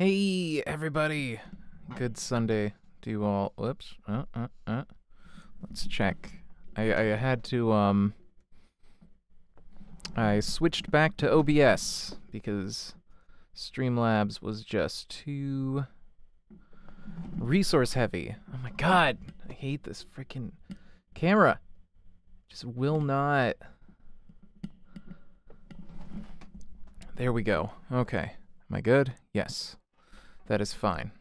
Hey, everybody. Good Sunday to you all. Whoops. Uh, uh, uh. Let's check. I, I had to, um. I switched back to OBS because Streamlabs was just too resource heavy. Oh my god. I hate this freaking camera. Just will not. There we go. Okay. Am I good? Yes. That is fine.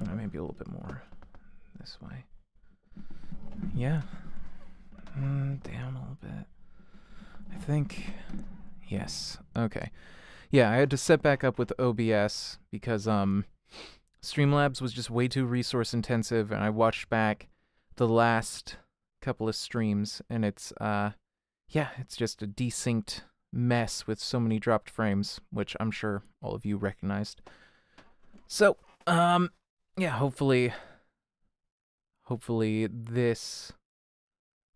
Uh, maybe a little bit more this way. Yeah. Mm, down a little bit. I think. Yes. Okay. Yeah, I had to set back up with OBS because um Streamlabs was just way too resource intensive and I watched back the last couple of streams and it's uh yeah, it's just a desynced mess with so many dropped frames, which I'm sure all of you recognized. So, um, yeah, hopefully, hopefully this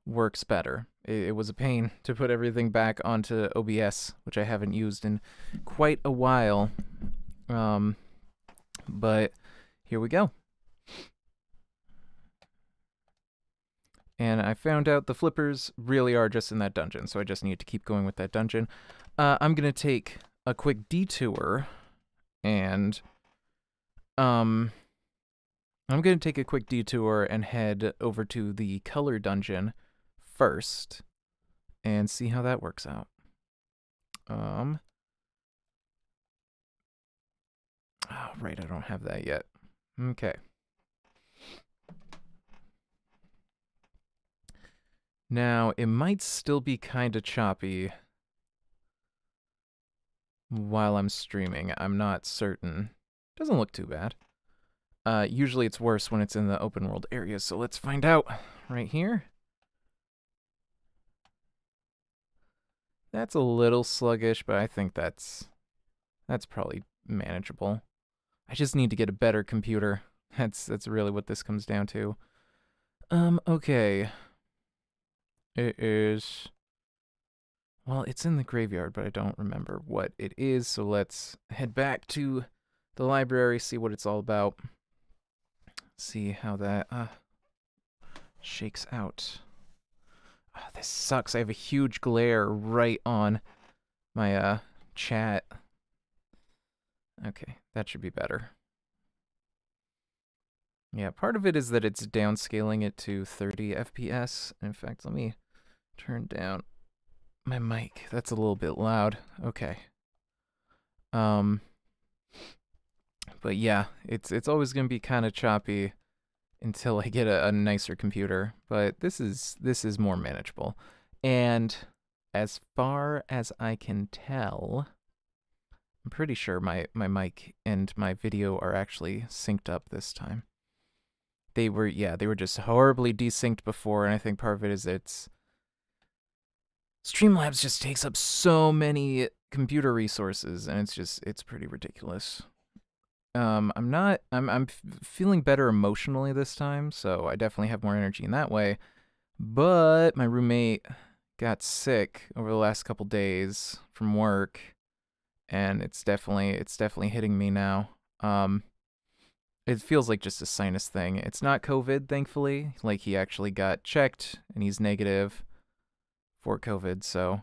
works better. It, it, was a pain to put everything back onto OBS, which I haven't used in quite a while. Um, but here we go. And I found out the flippers really are just in that dungeon, so I just need to keep going with that dungeon. Uh, I'm going to take a quick detour, and um, I'm going to take a quick detour and head over to the color dungeon first and see how that works out. Um, oh, right, I don't have that yet. Okay. Now, it might still be kind of choppy while I'm streaming. I'm not certain. Doesn't look too bad. Uh, usually it's worse when it's in the open world area, so let's find out right here. That's a little sluggish, but I think that's that's probably manageable. I just need to get a better computer. That's that's really what this comes down to. Um, okay. It is... Well, it's in the graveyard, but I don't remember what it is, so let's head back to the library, see what it's all about. See how that uh, shakes out. Oh, this sucks. I have a huge glare right on my uh, chat. Okay, that should be better. Yeah, part of it is that it's downscaling it to 30 FPS. In fact, let me turn down my mic. That's a little bit loud. Okay. Um but yeah, it's it's always going to be kind of choppy until I get a, a nicer computer, but this is this is more manageable. And as far as I can tell, I'm pretty sure my, my mic and my video are actually synced up this time. They were, yeah, they were just horribly desynced before, and I think part of it is it's Streamlabs just takes up so many computer resources, and it's just it's pretty ridiculous. Um, I'm not I'm I'm feeling better emotionally this time, so I definitely have more energy in that way. But my roommate got sick over the last couple days from work, and it's definitely it's definitely hitting me now. Um, it feels like just a sinus thing. It's not COVID, thankfully. Like he actually got checked and he's negative for COVID, so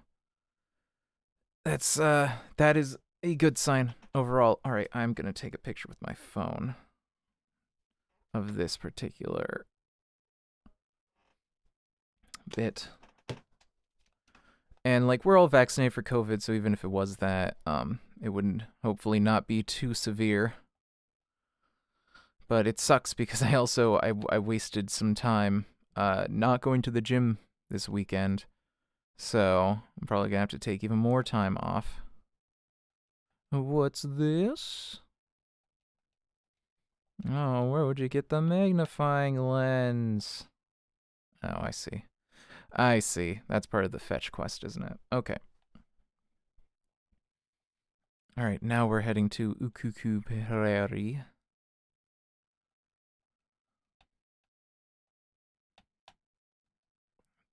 that's uh that is a good sign overall. All right, I'm going to take a picture with my phone of this particular bit. And like we're all vaccinated for COVID, so even if it was that, um it wouldn't hopefully not be too severe. But it sucks because I also I I wasted some time uh not going to the gym this weekend so, I'm probably going to have to take even more time off. What's this? Oh, where would you get the magnifying lens? Oh, I see. I see. That's part of the fetch quest, isn't it? Okay. Alright, now we're heading to Ukuku Prairie.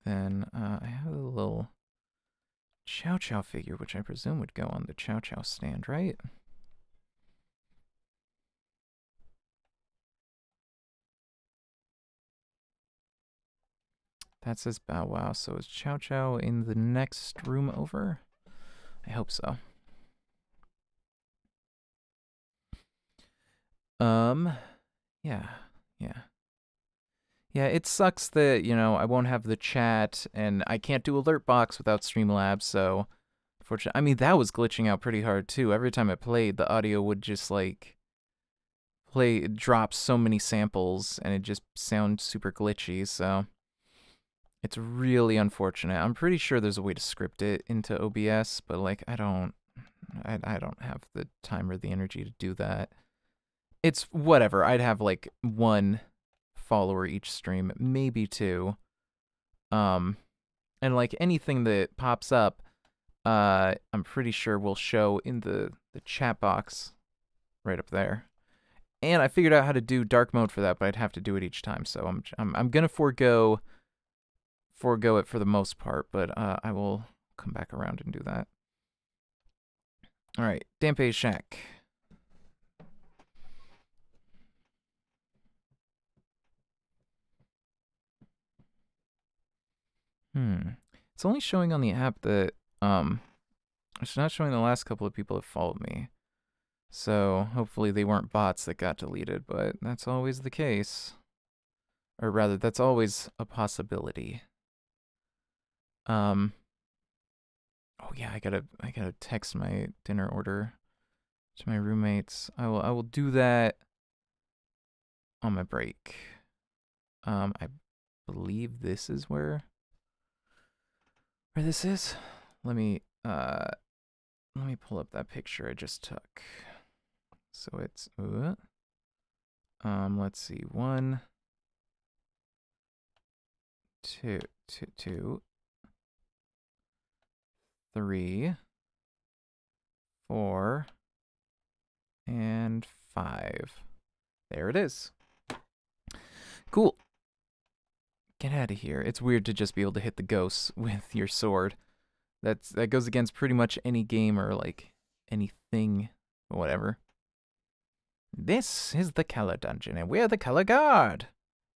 Then uh, I have a little Chow Chow figure, which I presume would go on the Chow Chow stand, right? That says Bow Wow, so is Chow Chow in the next room over? I hope so. Um, yeah, yeah. Yeah, it sucks that, you know, I won't have the chat and I can't do alert box without Streamlabs, so fortunately, I mean, that was glitching out pretty hard too. Every time I played, the audio would just like play drop so many samples and it just sounds super glitchy, so it's really unfortunate. I'm pretty sure there's a way to script it into OBS, but like I don't I I don't have the time or the energy to do that. It's whatever. I'd have like one follower each stream, maybe two. Um, and like anything that pops up, uh, I'm pretty sure will show in the the chat box right up there. And I figured out how to do dark mode for that, but I'd have to do it each time. So I'm I'm I'm gonna forego forego it for the most part, but uh, I will come back around and do that. All right, Dampe Shack. Hmm. It's only showing on the app that um it's not showing the last couple of people that followed me. So hopefully they weren't bots that got deleted, but that's always the case. Or rather, that's always a possibility. Um Oh yeah, I gotta I gotta text my dinner order to my roommates. I will I will do that on my break. Um I believe this is where where this is. Let me uh let me pull up that picture I just took. So it's uh, um let's see one two two two three four and five. There it is. Cool. Get out of here. It's weird to just be able to hit the ghosts with your sword. That's that goes against pretty much any game or like anything whatever. This is the Color Dungeon, and we're the Color Guard.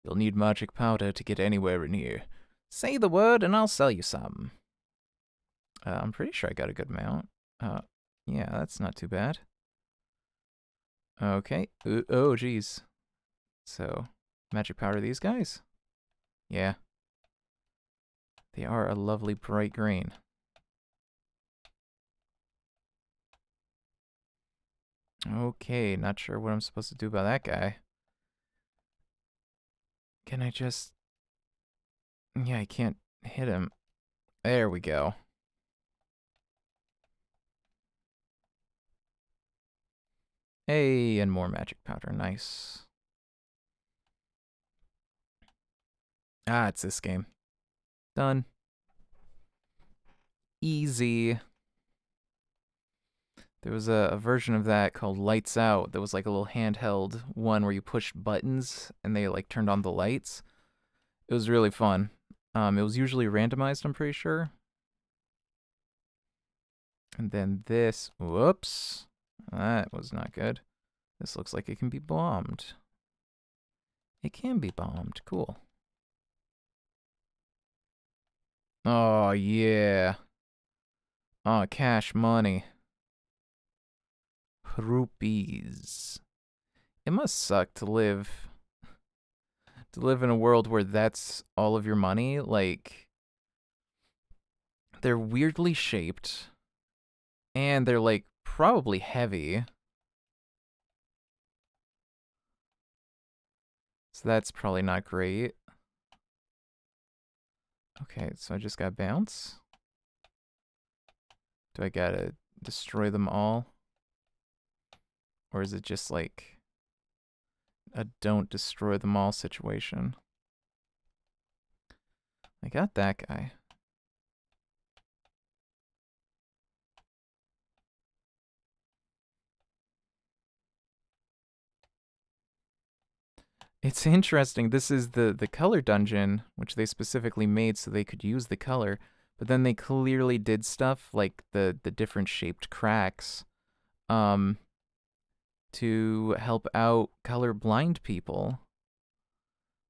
You'll need magic powder to get anywhere in here. Say the word, and I'll sell you some. Uh, I'm pretty sure I got a good amount. Uh, yeah, that's not too bad. Okay. Uh, oh, geez. So, magic powder these guys? Yeah. They are a lovely bright green. Okay, not sure what I'm supposed to do about that guy. Can I just... Yeah, I can't hit him. There we go. Hey, and more magic powder. Nice. Ah, it's this game. Done. Easy. There was a, a, version of that called Lights Out that was like a little handheld one where you pushed buttons and they like turned on the lights. It was really fun. Um, it was usually randomized, I'm pretty sure. And then this, whoops, that was not good. This looks like it can be bombed. It can be bombed, cool. Oh, yeah. Oh, cash money. Rupees. It must suck to live to live in a world where that's all of your money. Like they're weirdly shaped and they're like probably heavy. So that's probably not great. Okay, so I just got bounce. Do I gotta destroy them all? Or is it just like a don't destroy them all situation? I got that guy. It's interesting. This is the the color dungeon, which they specifically made so they could use the color, but then they clearly did stuff like the the different shaped cracks um to help out color blind people,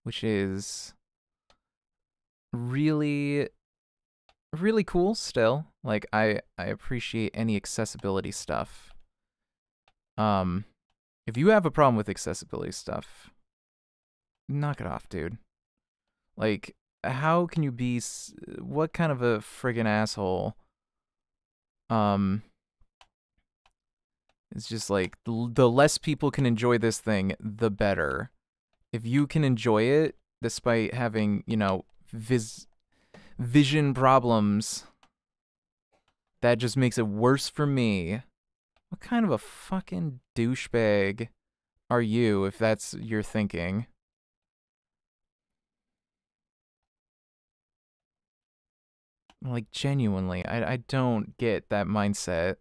which is really really cool still. Like I I appreciate any accessibility stuff. Um if you have a problem with accessibility stuff, knock it off, dude. Like how can you be what kind of a friggin' asshole um it's just like the less people can enjoy this thing the better. If you can enjoy it despite having you know vis vision problems that just makes it worse for me. What kind of a fucking douchebag are you if that's your thinking Like genuinely, I I don't get that mindset.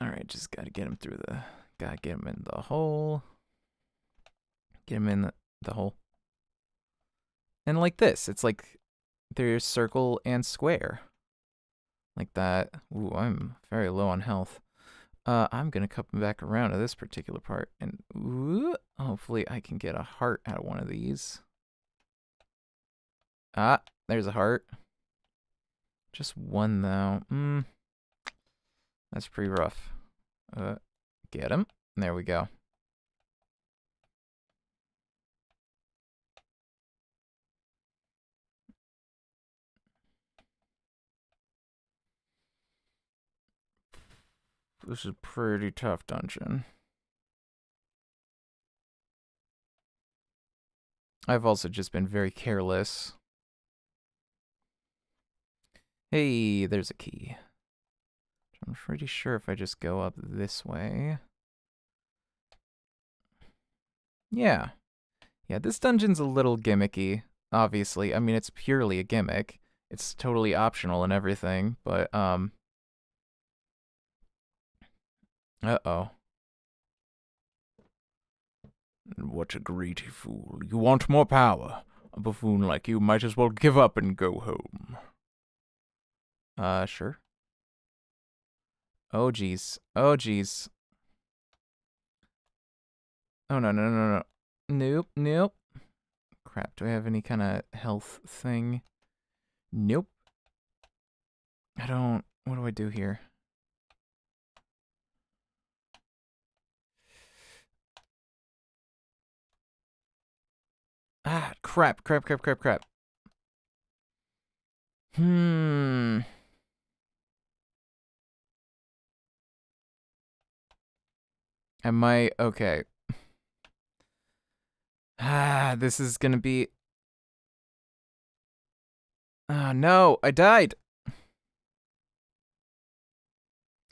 All right, just got to get him through the got to get him in the hole. Get him in the, the hole. And like this, it's like there's circle and square. Like that. Ooh, I'm very low on health. Uh, I'm to come back around to this particular part. And ooh, hopefully I can get a heart out of one of these. Ah, there's a heart. Just one, though. Hmm. That's pretty rough. Uh, get him. There we go. This is pretty tough dungeon. I've also just been very careless. Hey, there's a key. I'm pretty sure if I just go up this way. Yeah. Yeah, this dungeon's a little gimmicky, obviously. I mean, it's purely a gimmick. It's totally optional and everything, but, um... Uh-oh. What a greedy fool. You want more power. A buffoon like you might as well give up and go home. Uh, sure. Oh, jeez. Oh, jeez. Oh, no, no, no, no. Nope, nope. Crap, do I have any kind of health thing? Nope. I don't... What do I do here? Ah, crap, crap, crap, crap, crap. Hmm... I might, okay. Ah, this is gonna be... Ah, no, I died.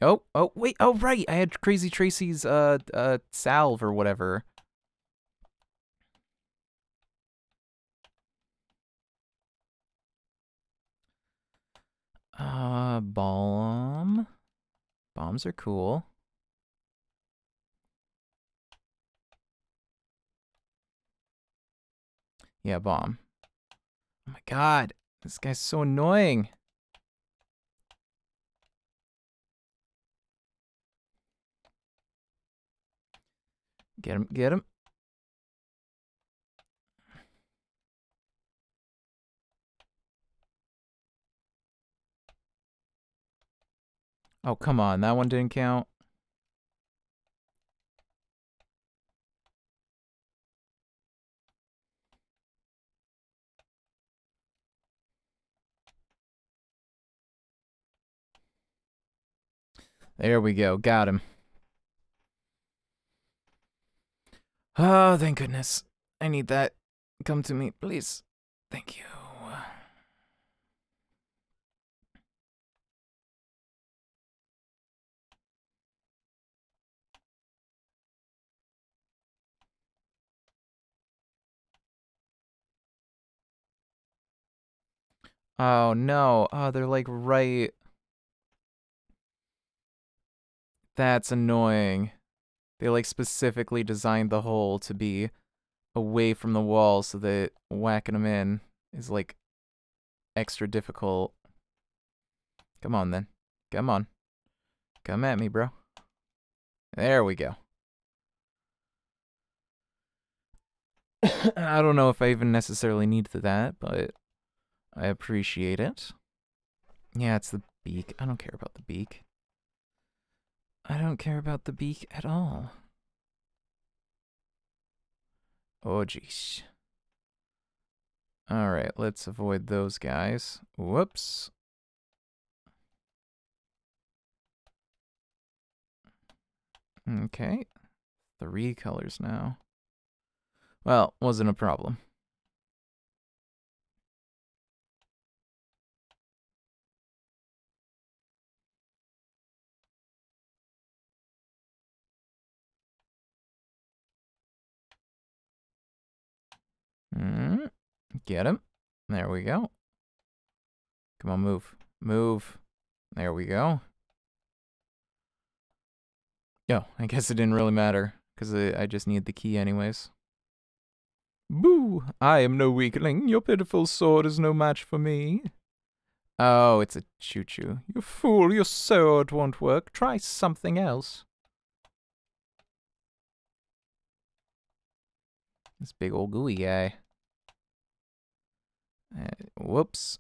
Oh, oh, wait, oh, right, I had Crazy Tracy's, uh, uh, salve or whatever. Uh, bomb. Bombs are cool. Yeah, bomb. Oh my god. This guy's so annoying. Get him, get him. Oh, come on. That one didn't count. There we go. Got him. Oh, thank goodness. I need that. Come to me, please. Thank you. Oh no. Oh, they're like right That's annoying. They like specifically designed the hole to be away from the wall so that whacking them in is like extra difficult. Come on then. Come on. Come at me, bro. There we go. I don't know if I even necessarily need that, but I appreciate it. Yeah, it's the beak. I don't care about the beak. I don't care about the beak at all. Oh, jeez. Alright, let's avoid those guys. Whoops. Okay. Three colors now. Well, wasn't a problem. Mm, get him. There we go. Come on, move. Move. There we go. Yo, I guess it didn't really matter, because I, I just need the key anyways. Boo! I am no weakling. Your pitiful sword is no match for me. Oh, it's a choo-choo. You fool, your sword won't work. Try something else. This big old gooey guy. Uh, whoops.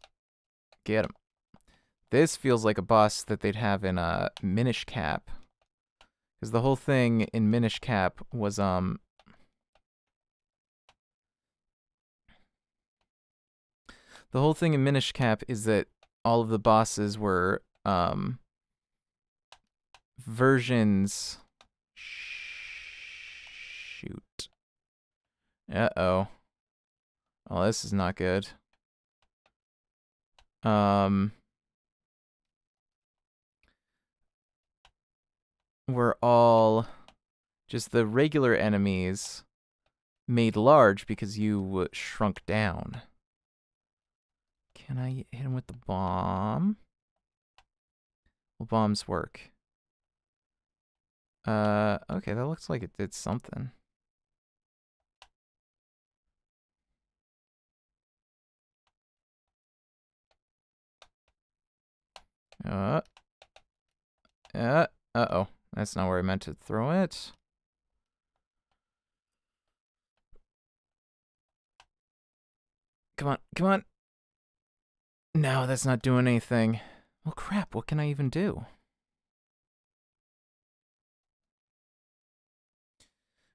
Get him. This feels like a boss that they'd have in a uh, Minish Cap. Because the whole thing in Minish Cap was, um... The whole thing in Minish Cap is that all of the bosses were, um... Versions... Shoot. Uh-oh. Oh, this is not good. Um... were all just the regular enemies made large because you shrunk down. Can I hit him with the bomb? Will bombs work? Uh, okay, that looks like it did something. Uh, uh, uh-oh. That's not where I meant to throw it. Come on, come on. No, that's not doing anything. Well, crap, what can I even do?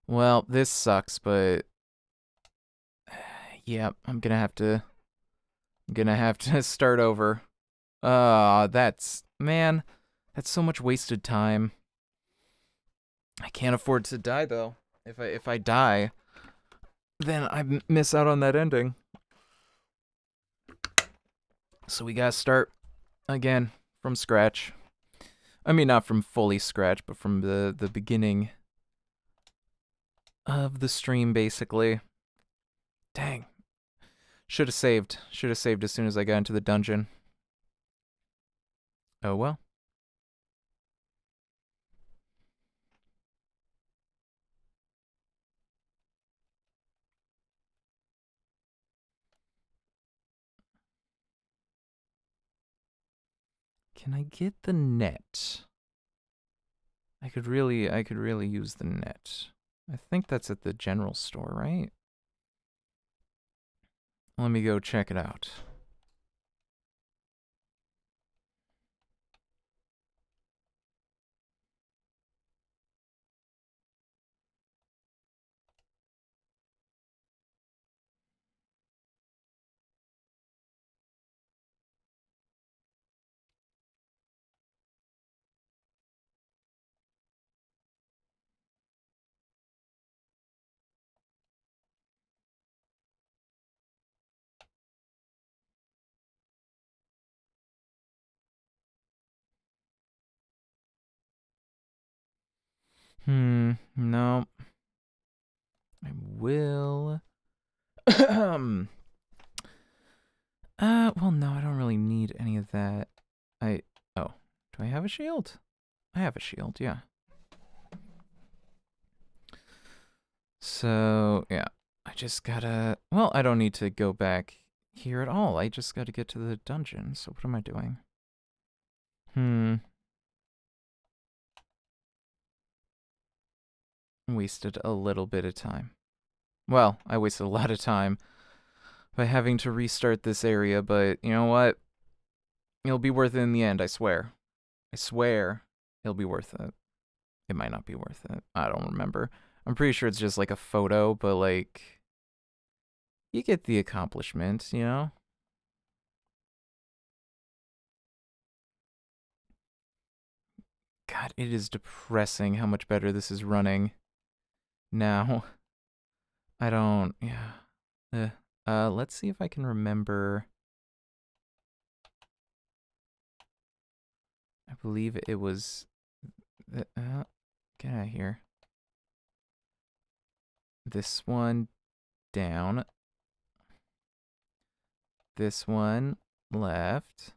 Well, this sucks, but... Yeah, I'm gonna have to... I'm gonna have to start over. Ah, uh, that's... Man, that's so much wasted time. I can't afford to die though. If I if I die, then I miss out on that ending. So we gotta start again from scratch. I mean, not from fully scratch, but from the the beginning of the stream, basically. Dang. Should have saved. Should have saved as soon as I got into the dungeon. Oh well. Can I get the net? I could really, I could really use the net. I think that's at the general store, right? Let me go check it out. Hmm, no. I will. um. uh, well, no, I don't really need any of that. I. Oh, do I have a shield? I have a shield, yeah. So, yeah. I just gotta. Well, I don't need to go back here at all. I just gotta get to the dungeon. So, what am I doing? Hmm. Wasted a little bit of time. Well, I wasted a lot of time by having to restart this area, but you know what? It'll be worth it in the end, I swear. I swear it'll be worth it. It might not be worth it. I don't remember. I'm pretty sure it's just like a photo, but like you get the accomplishment, you know? God, it is depressing how much better this is running now. I don't, yeah. Uh, uh, let's see if I can remember. I believe it was. Uh, get out of here. This one down. This one left.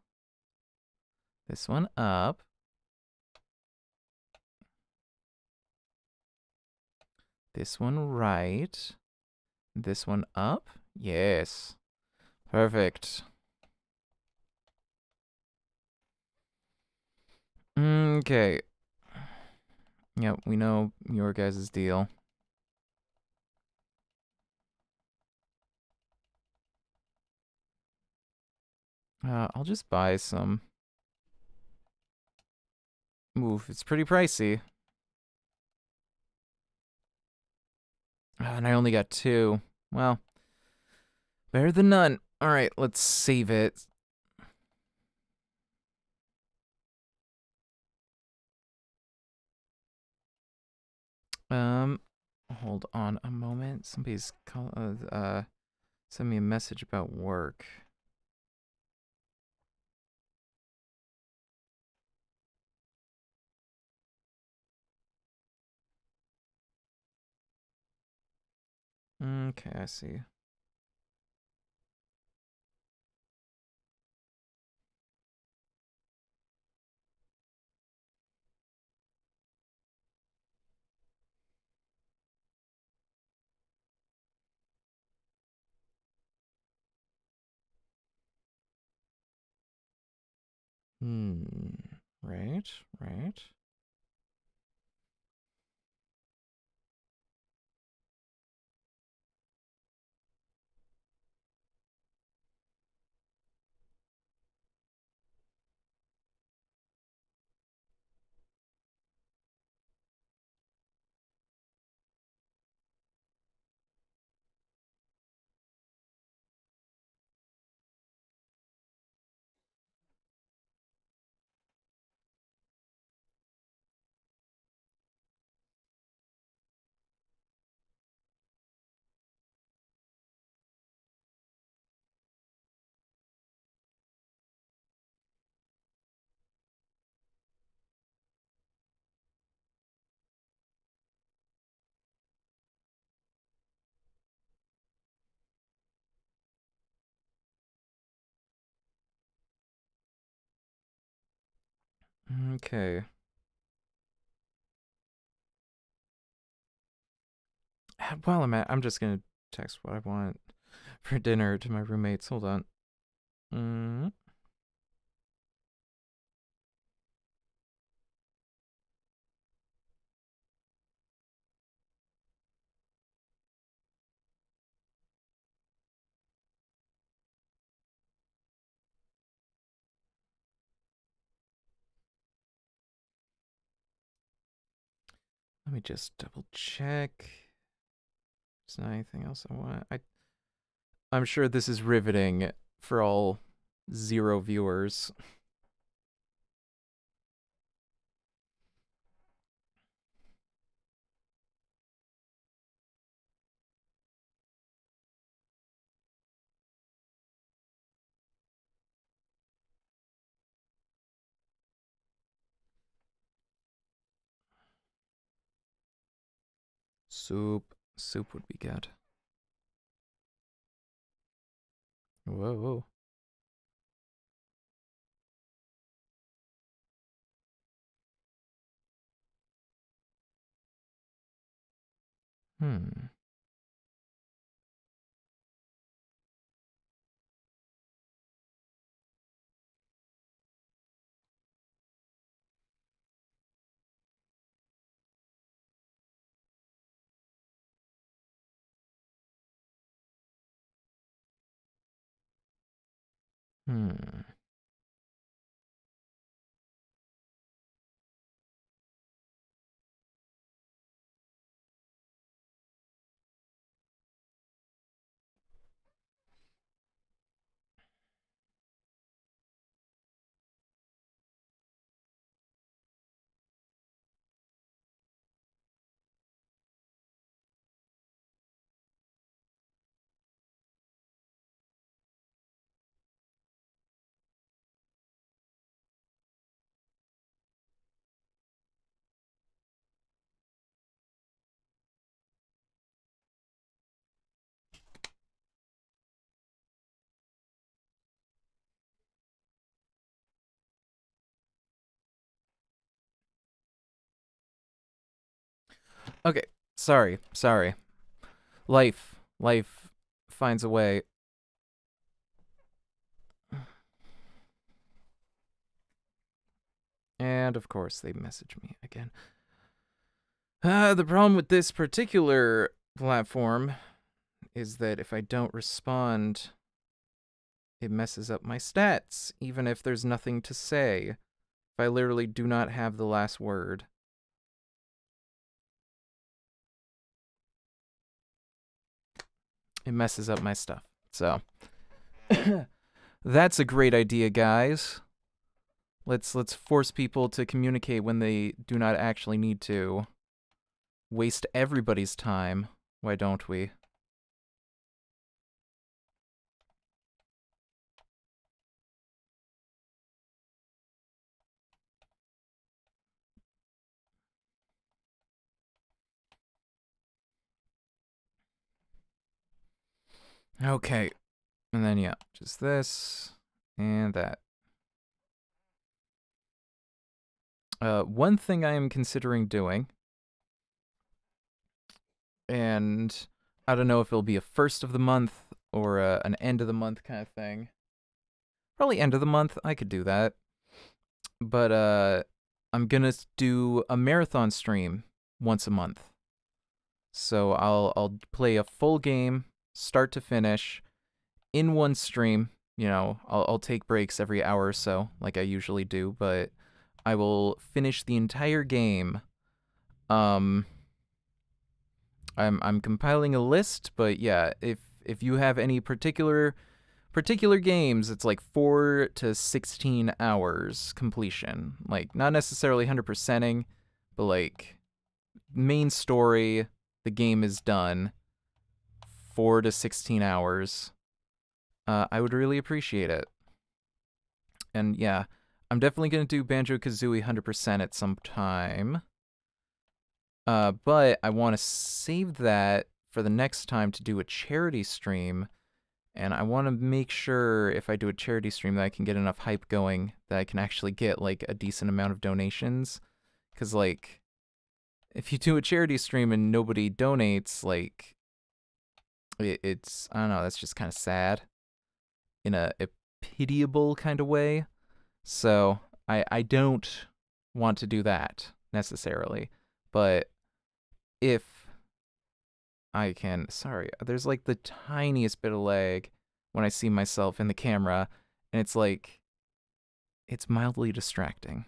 This one up. This one right. This one up. Yes. Perfect. Okay. Yep, we know your guys' deal. Uh, I'll just buy some. Oof, it's pretty pricey. And I only got two. Well, better than none. All right, let's save it. Um, hold on a moment. Somebody's call, uh, uh send me a message about work. Okay, I see. Hmm. Right, right. Okay. While I'm at, I'm just gonna text what I want for dinner to my roommates. Hold on. Mm. Let me just double check. There's not anything else I want. I I'm sure this is riveting for all zero viewers. Soup. Soup would be good. Whoa. Hmm. Hmm. Okay, sorry, sorry. Life, life finds a way. And of course, they message me again. Uh, the problem with this particular platform is that if I don't respond, it messes up my stats, even if there's nothing to say. If I literally do not have the last word. It messes up my stuff. So, that's a great idea, guys. Let's let's force people to communicate when they do not actually need to. Waste everybody's time. Why don't we? Okay. And then, yeah, just this and that. Uh, one thing I am considering doing, and I don't know if it'll be a first of the month or a, an end of the month kind of thing. Probably end of the month. I could do that. But uh, I'm gonna do a marathon stream once a month. So I'll I'll play a full game start to finish in one stream. You know, I'll, I'll take breaks every hour or so, like I usually do, but I will finish the entire game. Um, I'm I'm compiling a list, but yeah, if if you have any particular particular games, it's like four to sixteen hours completion. Like not necessarily hundred percenting, but like main story, the game is done four to 16 hours, uh, I would really appreciate it. And yeah, I'm definitely going to do Banjo Kazooie 100% at some time. Uh, but I want to save that for the next time to do a charity stream. And I want to make sure if I do a charity stream that I can get enough hype going that I can actually get like a decent amount of donations. Because, like, if you do a charity stream and nobody donates, like, it, it's I don't know. That's just kind of sad, in a, a pitiable kind of way. So I I don't want to do that necessarily, but if I can, sorry, there's like the tiniest bit of lag when I see myself in the camera, and it's like it's mildly distracting.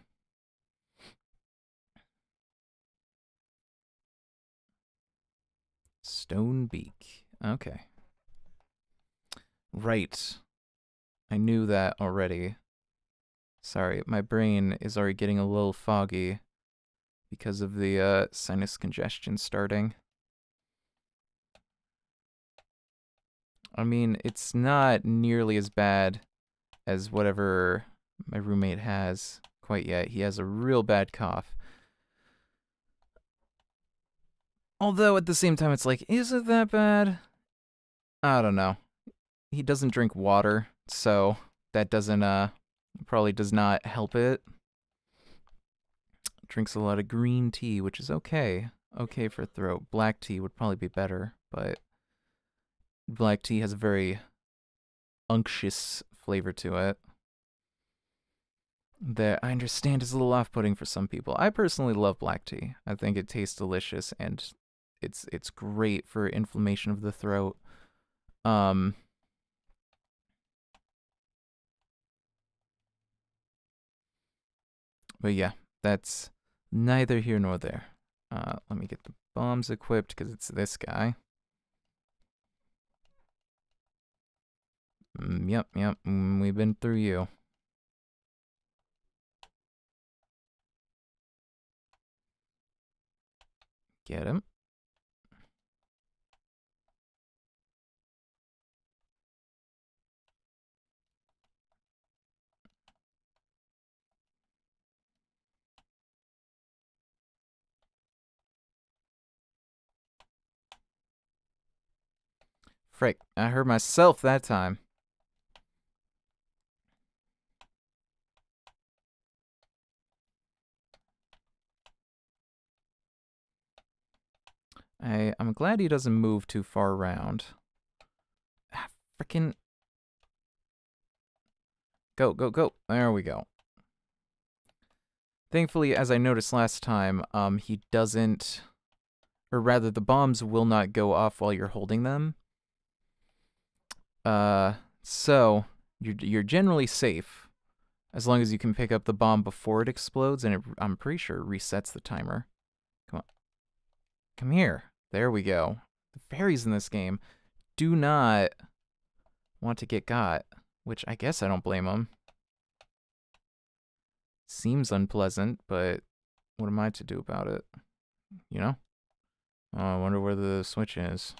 Stone Beak. Okay. Right. I knew that already. Sorry, my brain is already getting a little foggy because of the uh, sinus congestion starting. I mean, it's not nearly as bad as whatever my roommate has quite yet. He has a real bad cough. Although at the same time, it's like, is it that bad? I don't know. He doesn't drink water, so that doesn't uh probably does not help it. Drinks a lot of green tea, which is okay. Okay for throat. Black tea would probably be better, but black tea has a very unctuous flavor to it. That I understand is a little off-putting for some people. I personally love black tea. I think it tastes delicious and it's it's great for inflammation of the throat. Um, but yeah, that's neither here nor there. Uh, let me get the bombs equipped because it's this guy. Mm, yep, yep, mm, we've been through you. Get him. Frick, I heard myself that time. I, I'm glad he doesn't move too far around. Ah, frickin' Go, go, go. There we go. Thankfully, as I noticed last time, um, he doesn't... Or rather, the bombs will not go off while you're holding them. Uh, so you're you're generally safe as long as you can pick up the bomb before it explodes, and it, I'm pretty sure resets the timer. Come on, come here. There we go. The fairies in this game do not want to get got, which I guess I don't blame them. Seems unpleasant, but what am I to do about it? You know? Oh, I wonder where the switch is.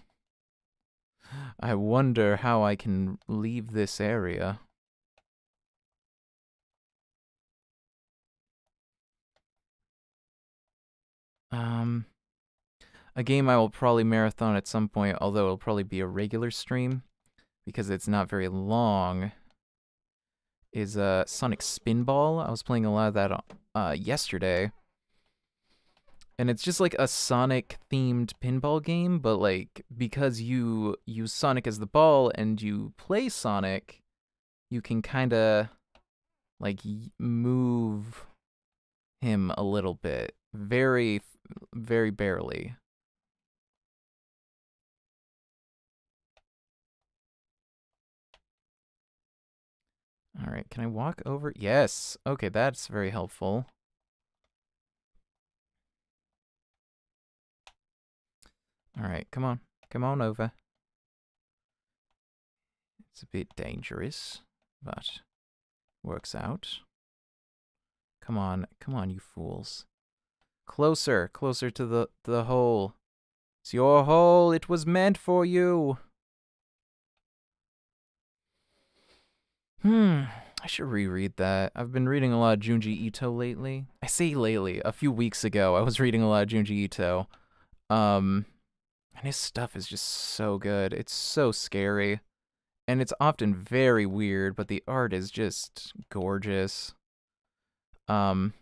I wonder how I can leave this area. Um, a game I will probably marathon at some point, although it'll probably be a regular stream because it's not very long, is uh, Sonic Spinball. I was playing a lot of that uh, yesterday and it's just like a Sonic themed pinball game, but like because you use Sonic as the ball and you play Sonic, you can kind of like move him a little bit, very very barely. All right, can I walk over? Yes. Okay, that's very helpful. Alright, come on. Come on over. It's a bit dangerous, but works out. Come on, come on, you fools. Closer, closer to the, the hole. It's your hole, it was meant for you. Hmm, I should reread that. I've been reading a lot of Junji Ito lately. I say lately, a few weeks ago I was reading a lot of Junji Ito. Um, and his stuff is just so good. It's so scary. And it's often very weird, but the art is just gorgeous. Um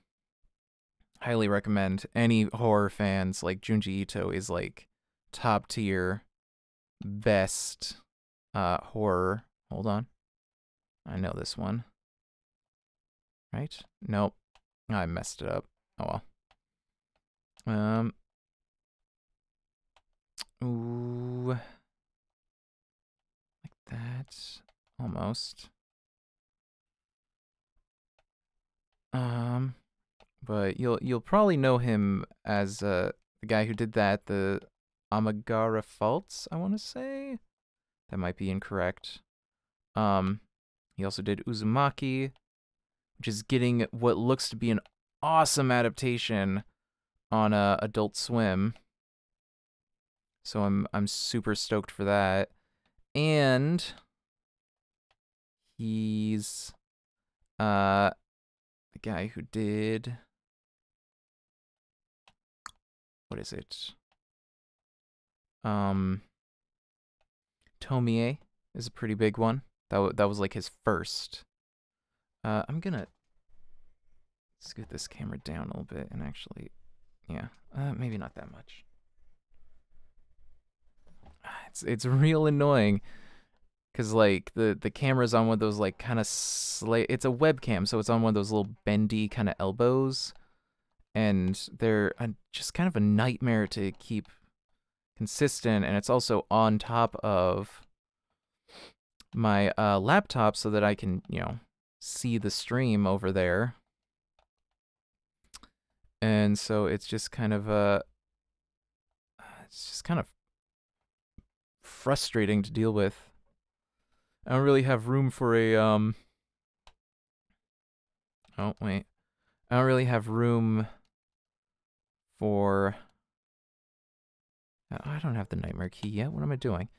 highly recommend any horror fans like Junji Ito is like top tier best uh horror. Hold on. I know this one. Right? Nope. I messed it up. Oh well. Um Ooh. Like that. Almost. Um, but you'll you'll probably know him as uh the guy who did that, the Amigara Faults, I want to say. That might be incorrect. Um, he also did Uzumaki, which is getting what looks to be an awesome adaptation on uh, Adult Swim. So I'm I'm super stoked for that. And he's uh the guy who did what is it? Um Tomie is a pretty big one. That that was like his first. Uh I'm going to scoot this camera down a little bit and actually yeah, uh, maybe not that much it's it's real annoying because like the the camera's on one of those like kind of sla- it's a webcam so it's on one of those little bendy kind of elbows. And they're a, just kind of a nightmare to keep consistent and it's also on top of my uh, laptop so that I can you know see the stream over there. And so it's just kind of uh it's just kind of frustrating to deal with. I don't really have room for a um Oh, wait. I don't really have room for I don't have the nightmare key yet. What am I doing?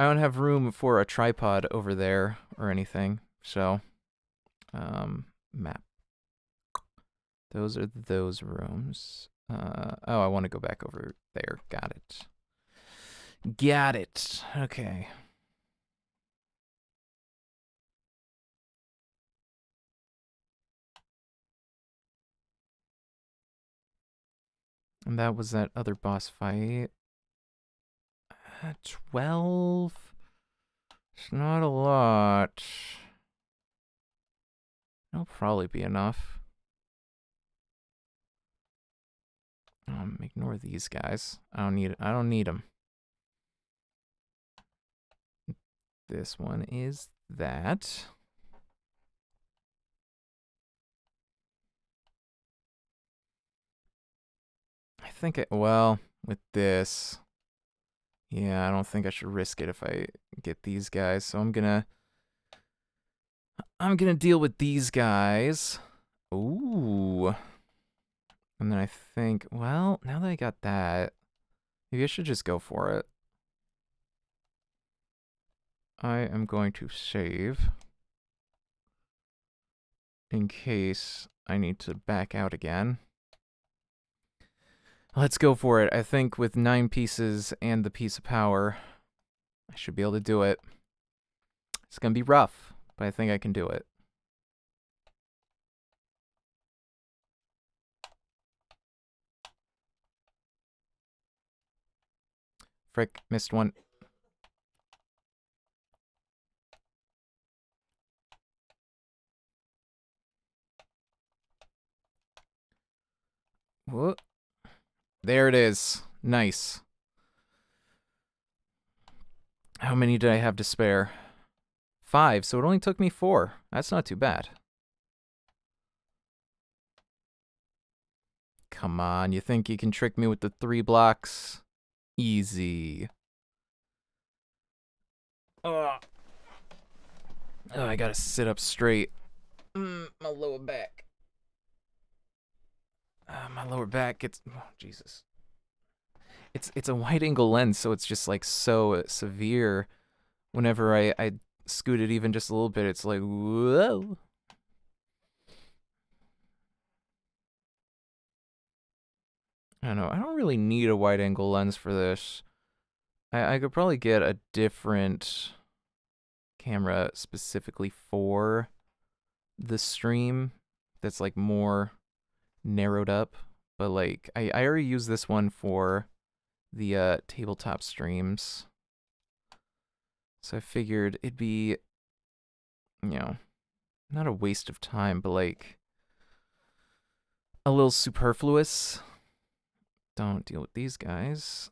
I don't have room for a tripod over there or anything. So, um, map. Those are those rooms. Uh, oh, I want to go back over there. Got it. Got it. Okay. And that was that other boss fight. Uh, 12? It's not a lot. That'll probably be enough. Um, ignore these guys. I don't need. I don't need them. This one is that. I think it. Well, with this, yeah, I don't think I should risk it if I get these guys. So I'm gonna. I'm gonna deal with these guys. Ooh. And then I think, well, now that I got that, maybe I should just go for it. I am going to save in case I need to back out again. Let's go for it. I think with nine pieces and the piece of power, I should be able to do it. It's going to be rough, but I think I can do it. Frick, missed one. There it is. Nice. How many did I have to spare? Five, so it only took me four. That's not too bad. Come on, you think you can trick me with the three blocks? Easy. Oh, oh I gotta sit up straight. Mm, my lower back. Uh, my lower back gets. Oh, Jesus. It's it's a wide angle lens, so it's just like so severe. Whenever I I scoot it even just a little bit, it's like whoa. I don't know. I don't really need a wide angle lens for this. I, I could probably get a different camera specifically for the stream that's like more narrowed up. But like I, I already use this one for the uh, tabletop streams. So I figured it'd be, you know, not a waste of time, but like a little superfluous don't deal with these guys.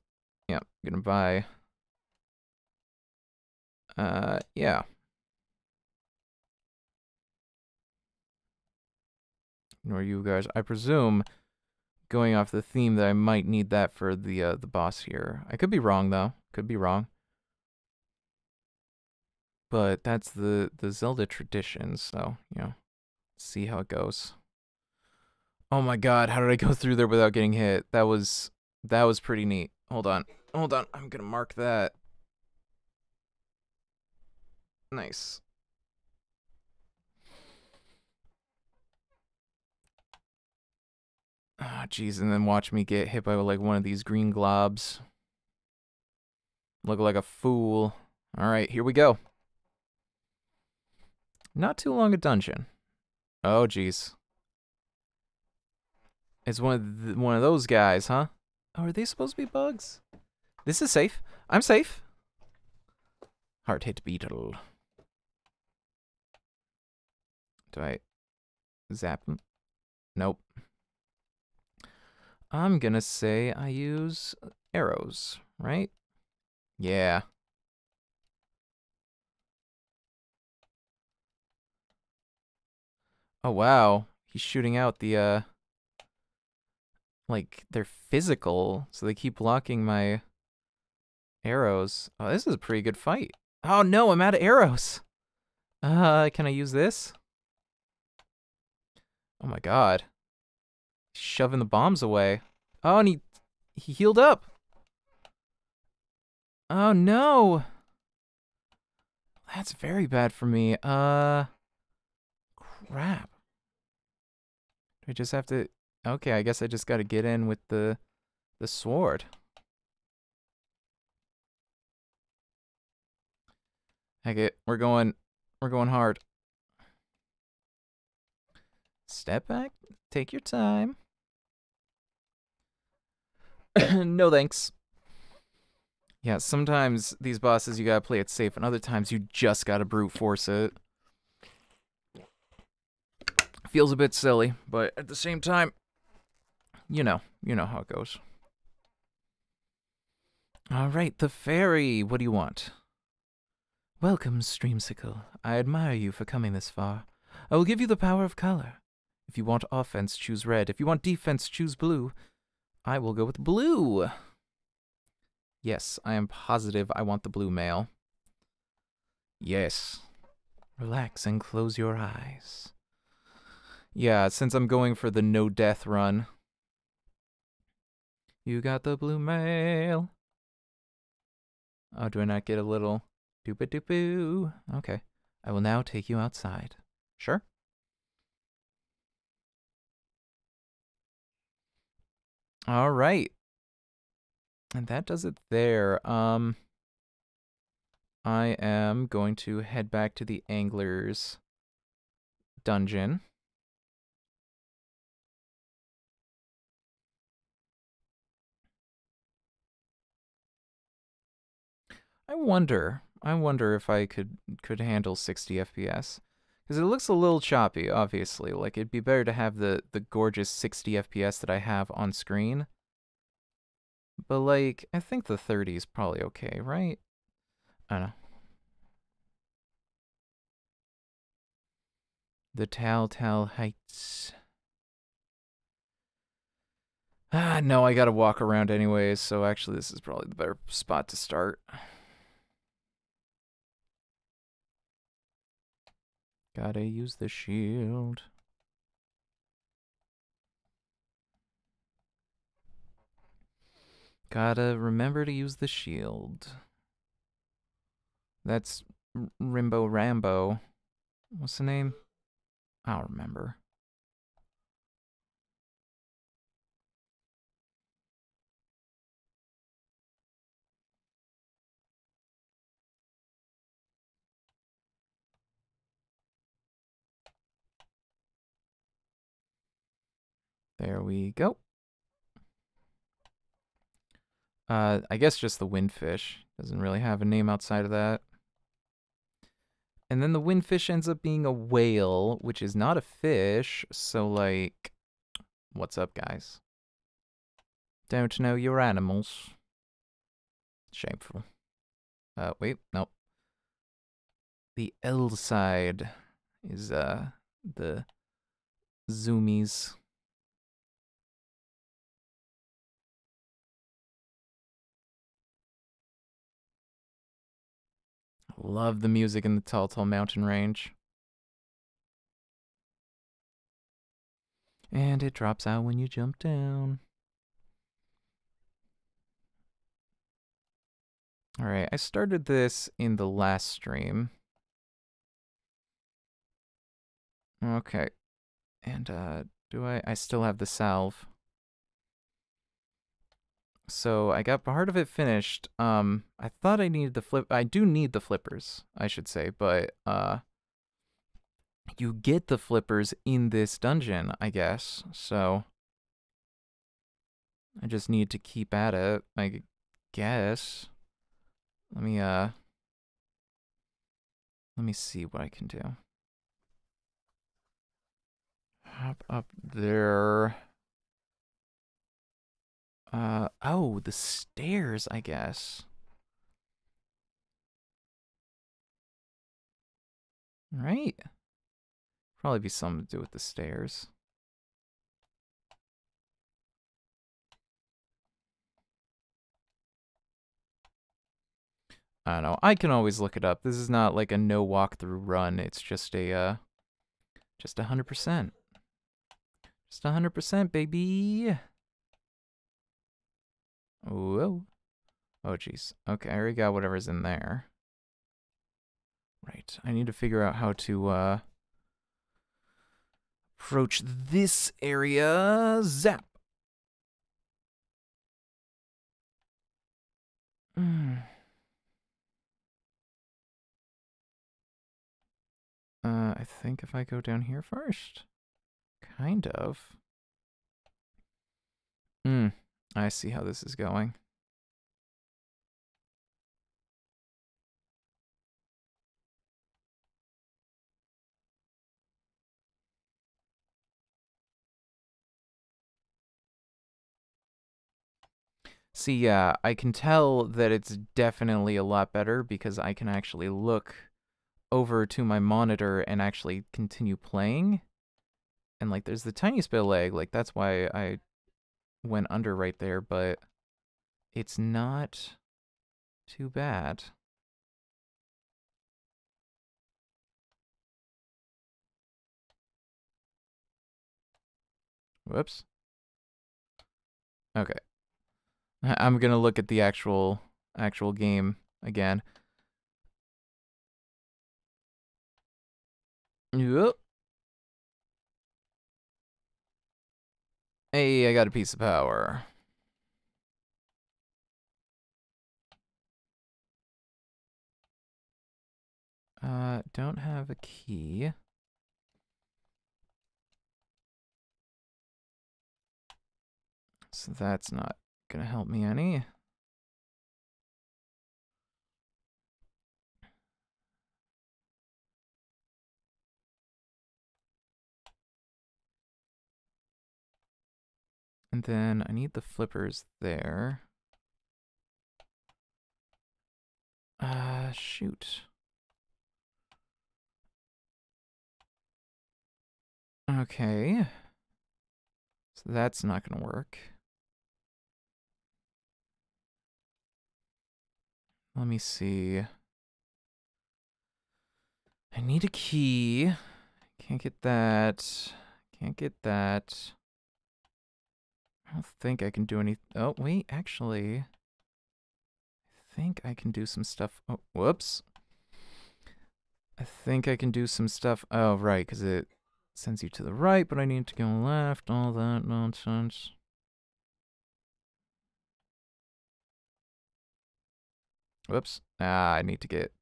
Yeah, I'm gonna buy. Uh, yeah. Nor you guys. I presume, going off the theme, that I might need that for the uh, the boss here. I could be wrong though. Could be wrong. But that's the the Zelda tradition, so you know, see how it goes. Oh my god, how did I go through there without getting hit? That was that was pretty neat. Hold on. Hold on. I'm going to mark that. Nice. Ah, oh, jeez, and then watch me get hit by like one of these green globs. Look like a fool. All right, here we go. Not too long a dungeon. Oh, jeez. It's one of the, one of those guys, huh? Oh, are they supposed to be bugs? This is safe. I'm safe. Hard hit beetle. Do I zap him? Nope. I'm gonna say I use arrows, right? Yeah. Oh wow, he's shooting out the uh like they're physical, so they keep blocking my arrows. Oh, this is a pretty good fight. Oh no, I'm out of arrows. Uh, can I use this? Oh my god. Shoving the bombs away. Oh, and he, he healed up. Oh no. That's very bad for me. Uh, crap. Do I just have to... Okay, I guess I just gotta get in with the, the sword. Okay, we're going, we're going hard. Step back, take your time. no thanks. Yeah, sometimes these bosses you gotta play it safe, and other times you just gotta brute force it. Feels a bit silly, but at the same time, you know, you know how it goes. All right, the fairy. What do you want? Welcome, Streamsicle. I admire you for coming this far. I will give you the power of color. If you want offense, choose red. If you want defense, choose blue. I will go with blue. Yes, I am positive I want the blue mail. Yes. Relax and close your eyes. Yeah, since I'm going for the no death run. You got the blue mail. Oh, do I not get a little doop doop boo? Okay. I will now take you outside. Sure. All right. And that does it there. Um, I am going to head back to the Angler's dungeon. I wonder, I wonder if I could could handle 60 FPS. Because it looks a little choppy, obviously. Like, it'd be better to have the, the gorgeous 60 FPS that I have on screen. But, like, I think the 30 is probably okay, right? I don't know. The Tal Tal Heights. Ah, no, I gotta walk around anyways, so actually this is probably the better spot to start. Gotta use the shield. Gotta remember to use the shield. That's Rimbo Rambo. What's the name? I don't remember. There we go. Uh, I guess just the windfish. Doesn't really have a name outside of that. And then the windfish ends up being a whale, which is not a fish. So, like, what's up, guys? Don't know your animals. Shameful. Uh, wait, nope. The L side is, uh, the zoomies. Love the music in the Tal Tal Mountain Range. And it drops out when you jump down. Alright, I started this in the last stream. Okay. And, uh, do I? I still have the salve. So I got part of it finished. Um, I thought I needed the flip. I do need the flippers, I should say, but uh, you get the flippers in this dungeon, I guess. So I just need to keep at it, I guess. Let me uh, let me see what I can do. Hop up there. Uh, oh, the stairs, I guess. Right. Probably be something to do with the stairs. I don't know. I can always look it up. This is not like a no walkthrough run. It's just a, uh, just a 100%. Just a 100%, baby. Whoa. Oh jeez. Okay, I already got whatever's in there. Right. I need to figure out how to uh approach this area. Zap. Hmm. Uh, I think if I go down here first. Kind of. Hmm. I see how this is going. See, yeah, I can tell that it's definitely a lot better because I can actually look over to my monitor and actually continue playing. And like there's the tiniest bit of lag, like that's why I went under right there, but it's not too bad. Whoops. Okay. I'm gonna look at the actual actual game again. Yep. Hey, I got a piece of power. Uh, don't have a key. So that's not gonna help me any. And then I need the flippers there. Uh, shoot. Okay. So that's not going to work. Let me see. I need a key. Can't get that. Can't get that. I don't think I can do any... Oh, wait, actually... I think I can do some stuff... Oh, whoops. I think I can do some stuff... Oh, right, because it sends you to the right, but I need to go left, all that nonsense. Whoops. Ah, I need to get...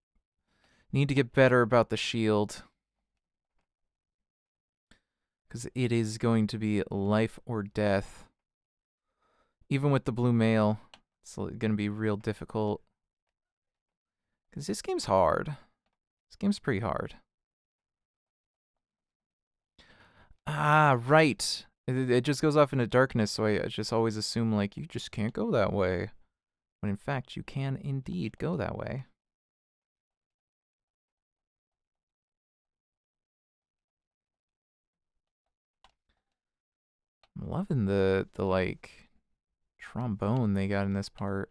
Need to get better about the shield. Because it is going to be life or death. Even with the blue mail, it's going to be real difficult. Because this game's hard. This game's pretty hard. Ah, right. It, it just goes off into darkness, so I, just always assume, like, you just can't go that way. When in fact, you can indeed go that way. I'm loving the, the, like, trombone they got in this part.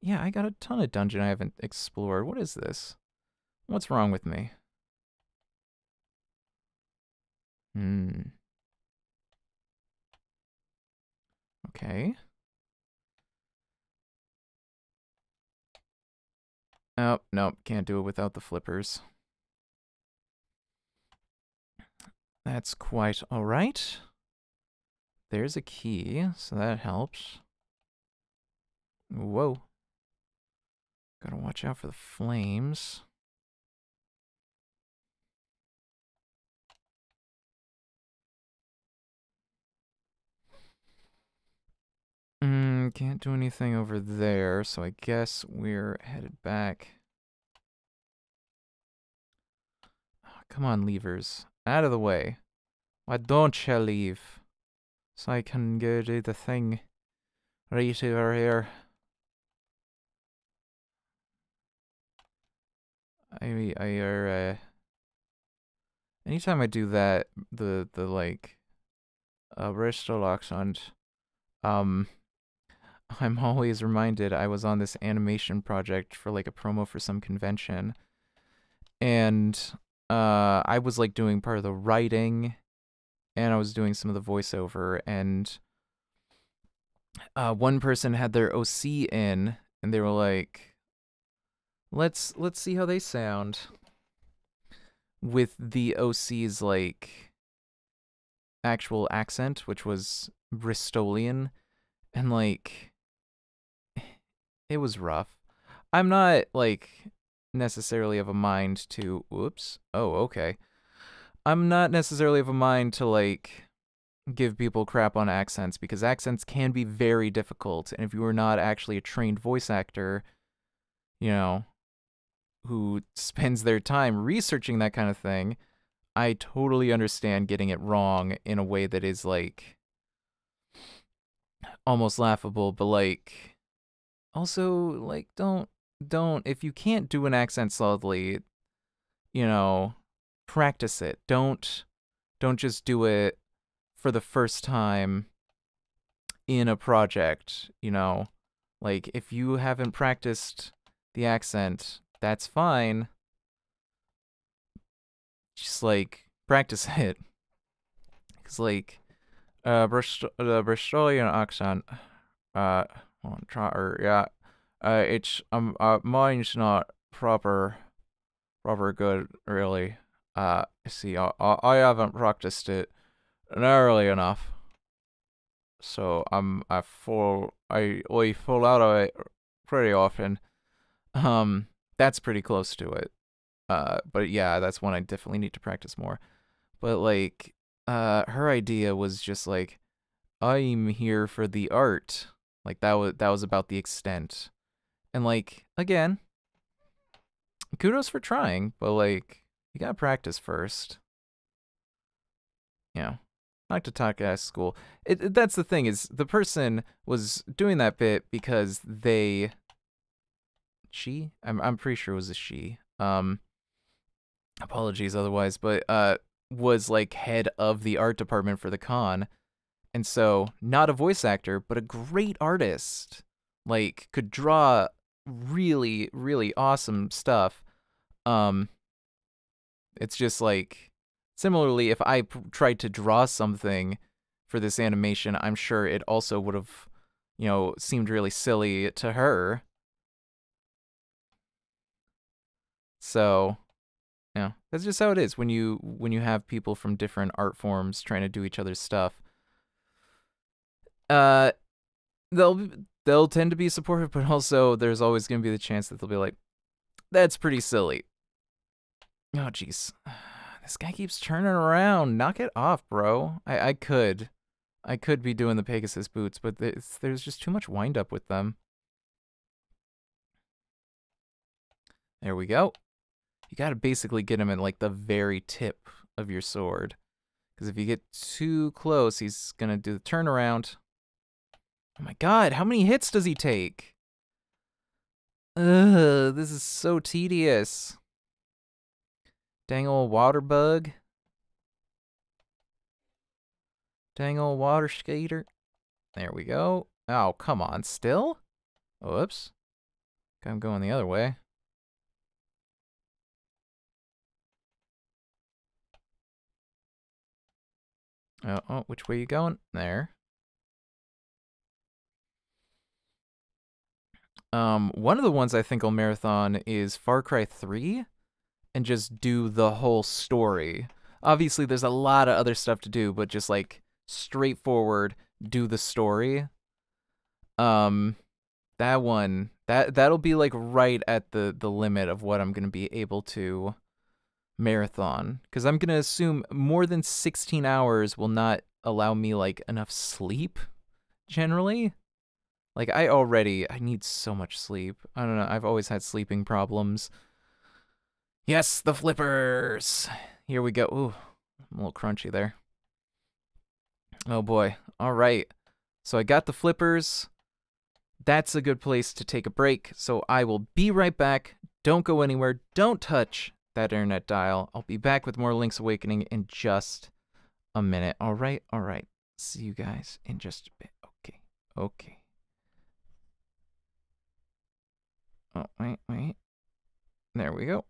Yeah, I got a ton of dungeon I haven't explored. What is this? What's wrong with me? Hmm. Okay. Oh, nope, can't do it without the flippers. That's quite alright. There's a key, so that helps. Whoa. Gotta watch out for the flames. Mm, can't do anything over there, so I guess we're headed back. Oh, come on, levers. Out of the way. Why don't you leave? So I can go do the thing right over here. I I uh anytime I do that the the like uh on um I'm always reminded I was on this animation project for like a promo for some convention. And uh I was like doing part of the writing and I was doing some of the voiceover and uh one person had their OC in and they were like let's let's see how they sound with the OC's like actual accent which was Bristolian and like it was rough. I'm not like necessarily of a mind to whoops. Oh, okay. I'm not necessarily of a mind to like give people crap on accents because accents can be very difficult and if you are not actually a trained voice actor, you know, who spends their time researching that kind of thing, I totally understand getting it wrong in a way that is like almost laughable, but like also like don't don't if you can't do an accent solidly, you know, practice it. Don't don't just do it for the first time in a project, you know. Like if you haven't practiced the accent, that's fine. Just like practice it. Cuz like uh the Bristolian accent uh on try or yeah uh it's um uh mine's not proper proper good really uh see I I haven't practiced it nearly enough so I'm I fall I I fall out of it pretty often um that's pretty close to it uh but yeah that's one I definitely need to practice more but like uh her idea was just like I'm here for the art like that was that was about the extent. And like again, kudos for trying, but like you gotta practice first. Know, like to talk at school. It, it, that's the thing is the person was doing that bit because they she I'm I'm pretty sure it was a she. Um apologies otherwise, but uh was like head of the art department for the con and so, not a voice actor, but a great artist. Like could draw really really awesome stuff. Um it's just like similarly if I p- tried to draw something for this animation, I'm sure it also would have, you know, seemed really silly to her. So, yeah, that's just how it is when you when you have people from different art forms trying to do each other's stuff uh, they'll they'll tend to be supportive, but also there's always going to be the chance that they'll be like, "That's pretty silly." Oh, jeez, this guy keeps turning around. Knock it off, bro. I I could, I could be doing the Pegasus boots, but there's just too much wind up with them. There we go. You gotta basically get him at like the very tip of your sword. Because if you get too close, he's gonna do the turnaround. Oh my god, how many hits does he take? Ugh, this is so tedious. Dang old water bug. Dang old water skater. There we go. Oh, come on, still? Whoops. I'm going the other way. Oh, oh, which way you going? There. Um, one of the ones I think I'll marathon is Far Cry 3 and just do the whole story. Obviously, there's a lot of other stuff to do, but just like straightforward, do the story. Um, that one, that that'll be like right at the the limit of what I'm gonna be able to marathon, because I'm gonna assume more than 16 hours will not allow me like enough sleep, generally. Like I already I need so much sleep. I don't know. I've always had sleeping problems. Yes, the flippers. Here we go. Ooh, I'm a little crunchy there. Oh boy. All right. So I got the flippers. That's a good place to take a break. So I will be right back. Don't go anywhere. Don't touch that internet dial. I'll be back with more Link's Awakening in just a minute. All right, all right. See you guys in just a bit. Okay, okay. Oh, wait, wait. There we go.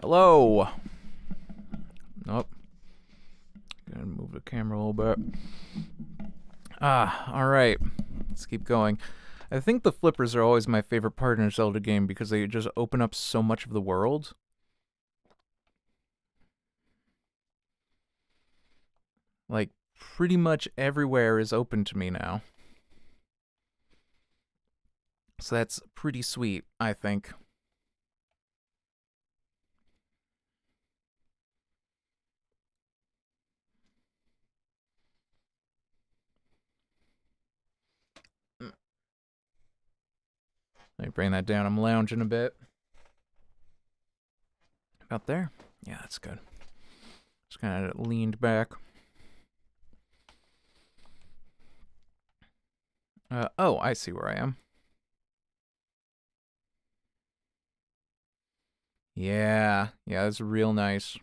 Hello. Nope. Gonna move the camera a little bit. Ah, all right. Let's keep going. I think the flippers are always my favorite part in a Zelda game because they just open up so much of the world. Like, pretty much everywhere is open to me now. So that's pretty sweet, I think. Let me bring that down. I'm lounging a bit. About there? Yeah, that's good. Just kind of leaned back. Uh, oh, I see where I am. Yeah, yeah, that's real nice.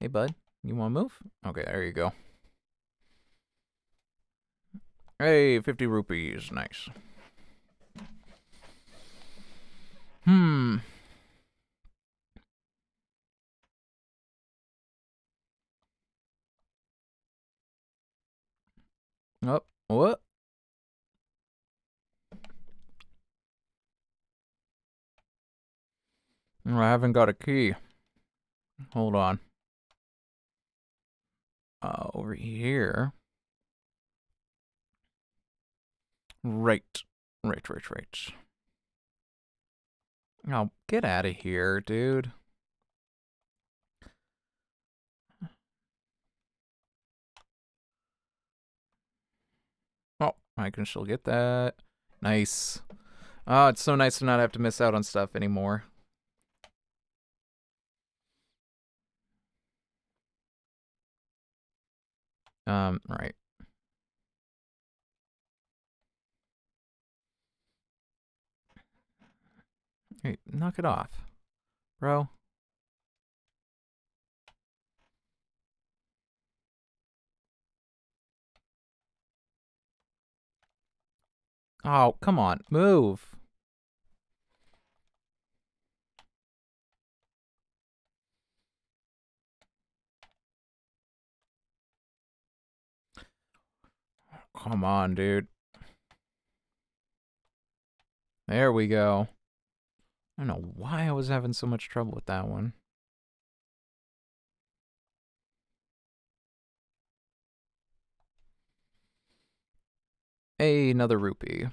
Hey, bud, you want to move? Okay, there you go. Hey, 50 rupees. Nice. Hmm. Oh, what? I haven't got a key. Hold on. Uh, over here. Right. Right, right, right. Oh, get out of here, dude. Oh, I can still get that. Nice. Oh, it's so nice to not have to miss out on stuff anymore. Um, right. Hey, knock it off, bro. Oh, come on, move. Come on, dude. There we go. I don't know why I was having so much trouble with that one. Hey, another rupee.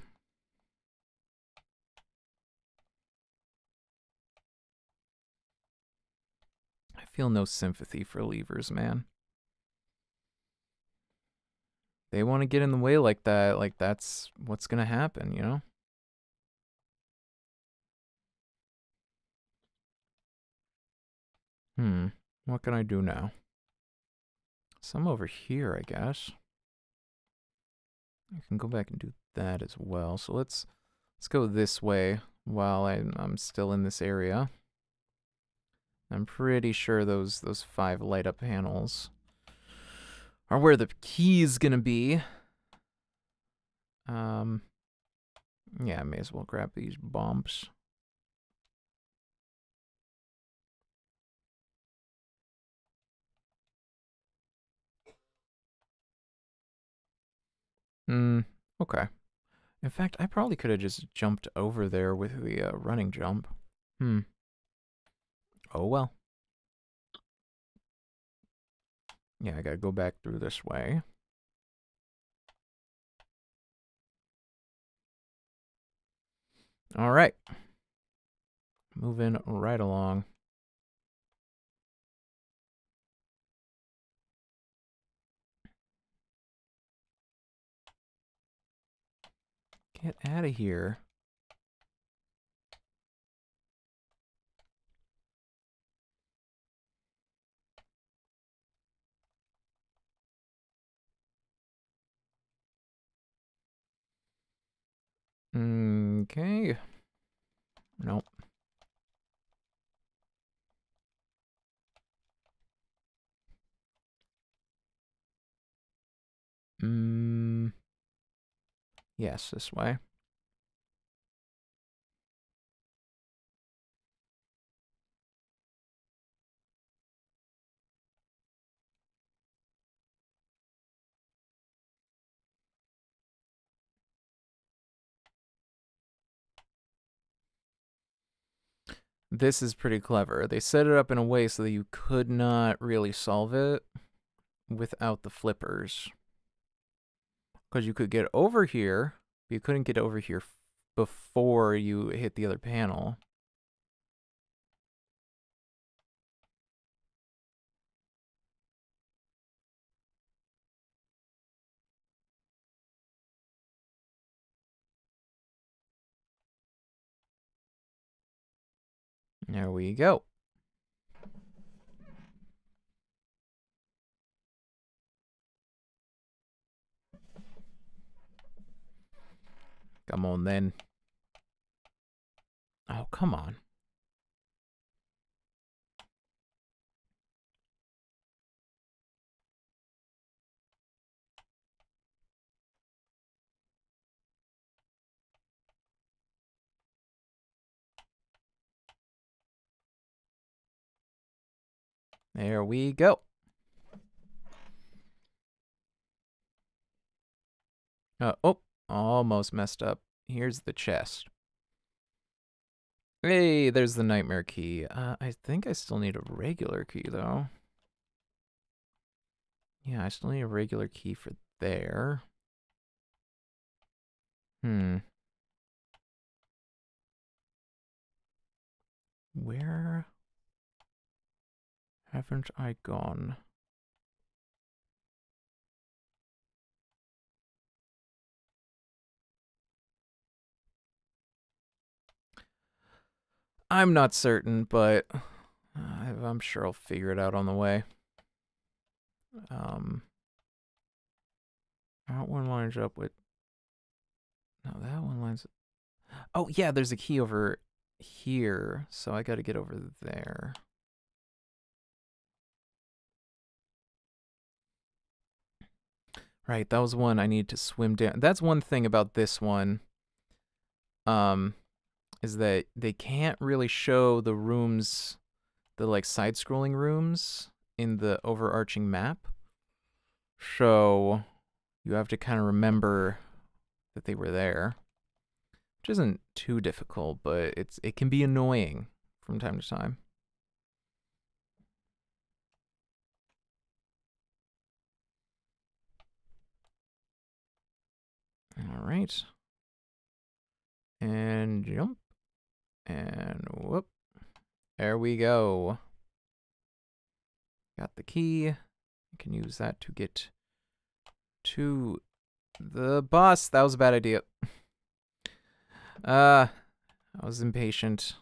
I feel no sympathy for levers, man. They want to get in the way like that, like that's what's going to happen, you know? Hmm. What can I do now? Some over here, I guess. I can go back and do that as well. So let's let's go this way while I'm, I'm still in this area. I'm pretty sure those those five light up panels are where the key's gonna be. Um, yeah, I may as well grab these bumps. Hmm, okay. In fact, I probably could have just jumped over there with the uh, running jump. Hmm. Oh well. Yeah, I gotta go back through this way. All right. Moving right along. Get out of here. Okay. Nope. Mm. Yes, this way. This is pretty clever. They set it up in a way so that you could not really solve it without the flippers. Because you could get over here, but you couldn't get over here before you hit the other panel. There we go. Come on then. Oh, come on. There we go. Uh, oh, almost messed up. Here's the chest. Hey, there's the nightmare key. Uh, I think I still need a regular key, though. Yeah, I still need a regular key for there. Hmm. Where haven't I gone? I'm not certain, but I'm sure I'll figure it out on the way. Um, that one lines up with. No, that one lines. Oh yeah, there's a key over here, so I got to get over there. Right, that was one I need to swim down. That's one thing about this one. Um, is that they can't really show the rooms, the like side scrolling rooms in the overarching map. So you have to kind of remember that they were there. Which isn't too difficult, but it's it can be annoying from time to time. All right. And jump. And whoop. There we go. Got the key. I can use that to get to the boss. That was a bad idea. Uh, I was impatient.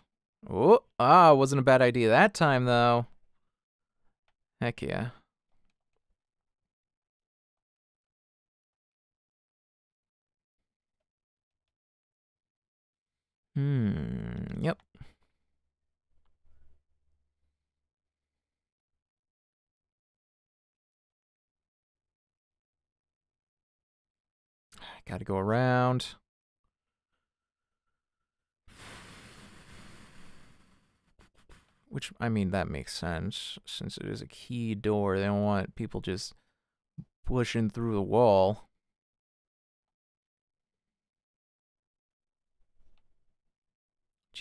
Oh, ah, wasn't a bad idea that time, though. Heck yeah. Hmm, yep. Gotta go around. Which, I mean, that makes sense. Since it is a key door, they don't want people just pushing through the wall.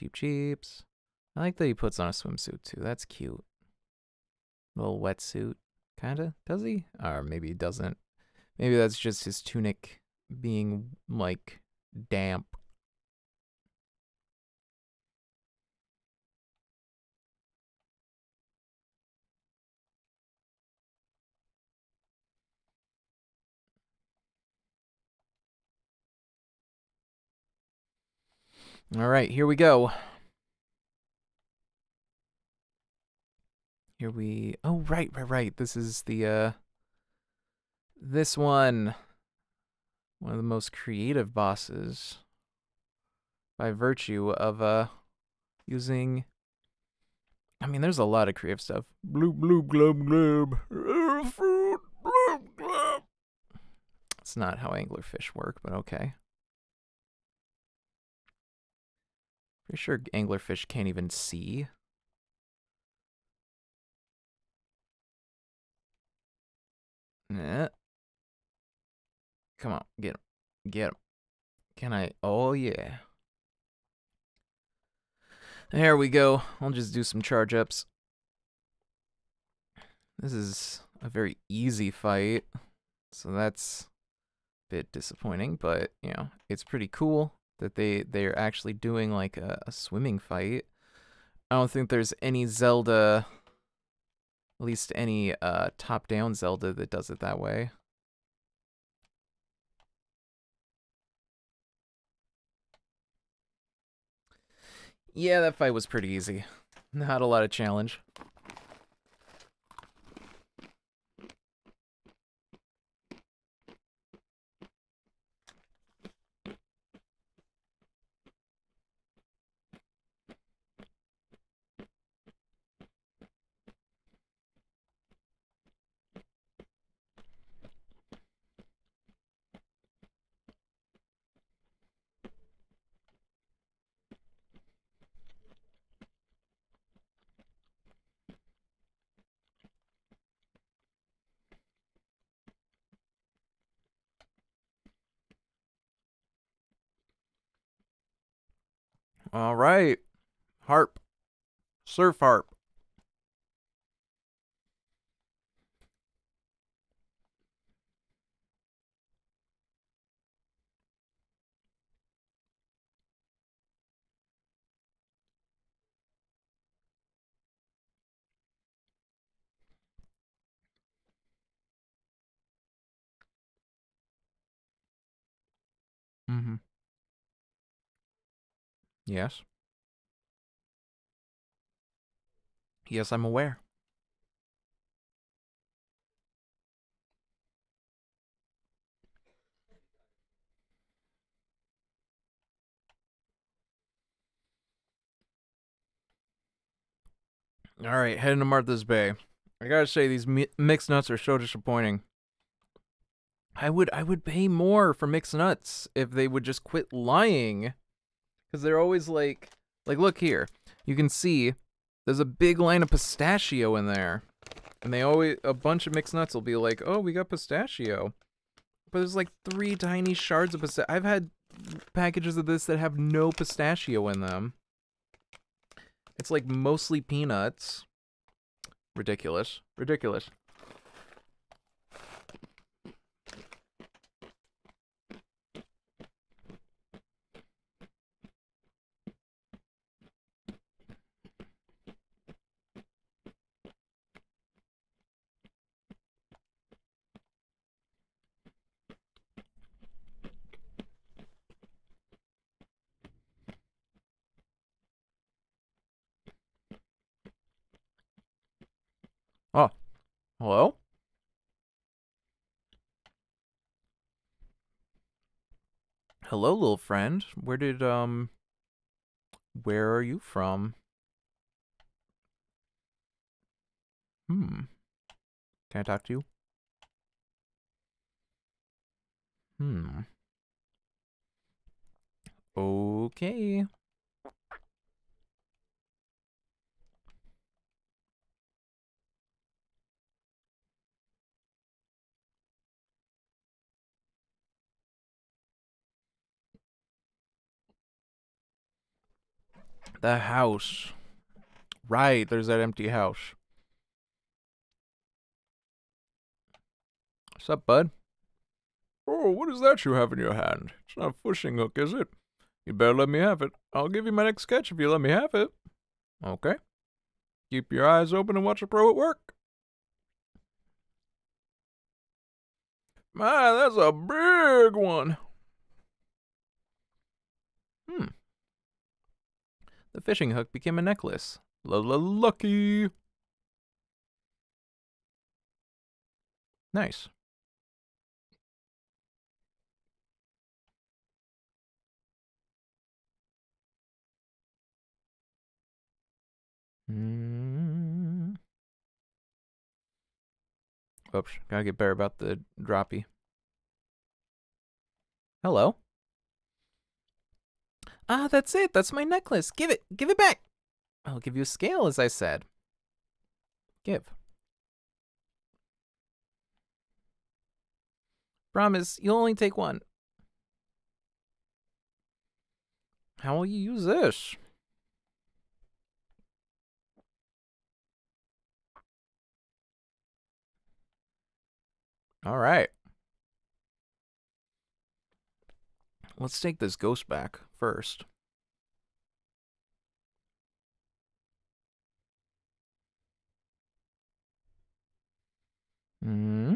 Cheep Cheeps. I like that he puts on a swimsuit too. That's cute. Little wetsuit. Kinda? Does he? Or maybe he doesn't. Maybe that's just his tunic being like damp. All right, here we go. Here we Oh, right, right, right. This is the uh this one one of the most creative bosses by virtue of uh using I mean there's a lot of creative stuff. Bloop bloop glub glub. It's not how anglerfish work, but okay. Pretty sure anglerfish can't even see. Nah. Come on, get him. Get him. Can I? Oh, yeah. There we go. I'll just do some charge ups. This is a very easy fight, so that's a bit disappointing, but you know, it's pretty cool that they they're actually doing like a, a swimming fight. I don't think there's any Zelda at least any uh top-down Zelda that does it that way. Yeah, that fight was pretty easy. Not a lot of challenge. All right. Harp. Surf harp. Yes. Yes, I'm aware. All right, heading to Martha's Bay. I gotta say, these mi mixed nuts are so disappointing. I would I would pay more for mixed nuts if they would just quit lying. Because they're always like, like, look here. You can see there's a big line of pistachio in there. And they always, a bunch of mixed nuts will be like, oh, we got pistachio. But there's like three tiny shards of pistachio. I've had packages of this that have no pistachio in them. It's like mostly peanuts. Ridiculous. Ridiculous. Oh, hello? Hello, little friend. Where did, um, where are you from? Hmm. Can I talk to you? Hmm. Okay. The house. Right, there's that empty house. What's up, bud? Oh, what is that you have in your hand? It's not a fishing hook, is it? You better let me have it. I'll give you my next sketch if you let me have it. Okay. Keep your eyes open and watch a pro at work. My, that's a big one. Hmm. The fishing hook became a necklace. Lucky. Nice. Mm. Oops, gotta get better about the droppy. Hello. Ah, that's it. That's my necklace. Give it. Give it back. I'll give you a scale, as I said. Give. Promise, you'll only take one. How will you use this? All right. Let's take this ghost back first. Hmm.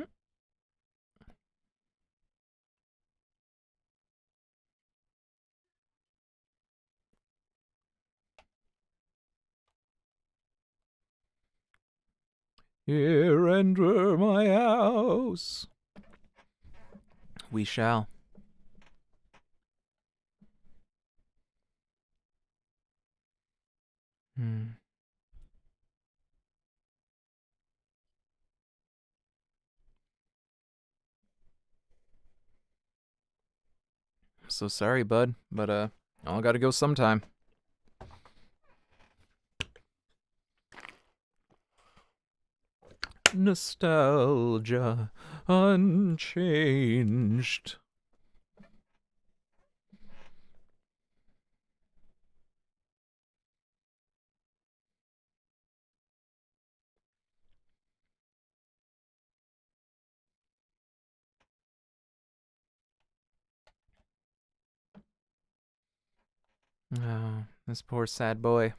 Here enter my house. We shall. Hmm. So sorry, bud, but uh, I'll gotta go sometime. Nostalgia unchanged. Oh, this poor sad boy.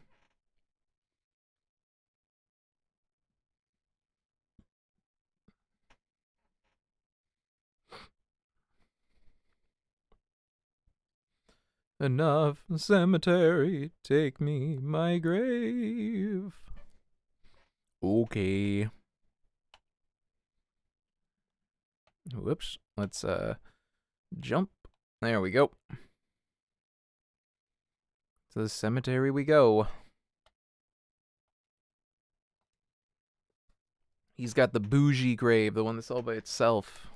Enough cemetery, take me my grave. Okay. Whoops. Let's uh jump. There we go. To the cemetery we go. He's got the bougie grave, the one that's all by itself.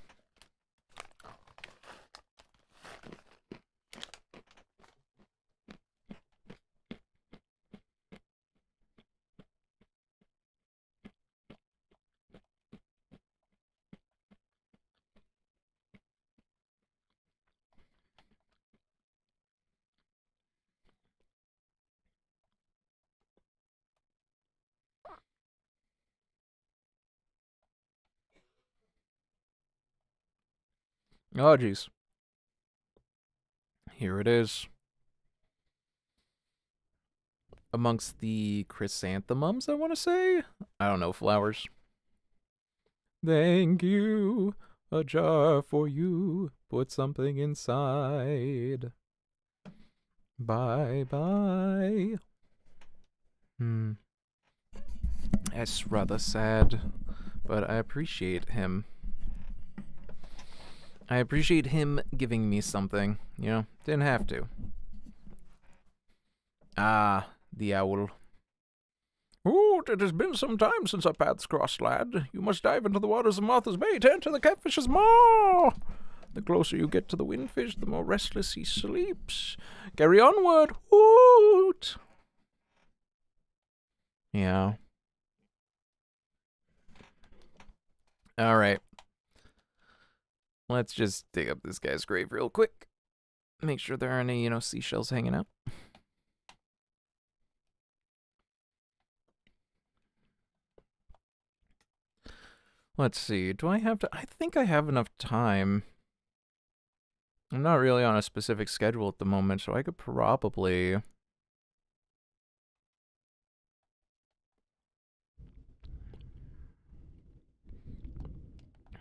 Oh, jeez. Here it is. Amongst the chrysanthemums, I want to say? I don't know, flowers. Thank you. A jar for you. Put something inside. Bye bye. Hmm. That's rather sad, but I appreciate him. I appreciate him giving me something, you know, didn't have to. Ah, the owl. Oh, it has been some time since our paths crossed, lad. You must dive into the waters of Martha's Bay to enter the catfish's maw. The closer you get to the windfish, the more restless he sleeps. Carry onward, hoot! Yeah. All right. Let's just dig up this guy's grave real quick. Make sure there aren't any, you know, seashells hanging out. Let's see. Do I have to? I think I have enough time. I'm not really on a specific schedule at the moment, so I could probably...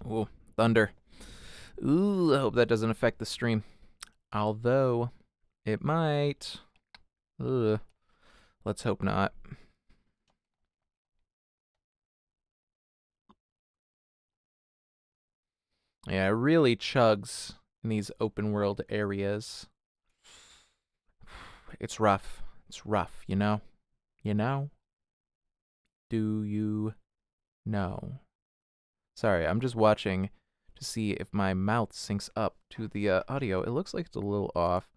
Oh, thunder. Ooh, I hope that doesn't affect the stream. Although, it might. Ugh. Let's hope not. Yeah, it really chugs in these open world areas. It's rough. It's rough, you know? You know? Do you know? Sorry, I'm just watching to see if my mouth syncs up to the uh, audio. It looks like it's a little off.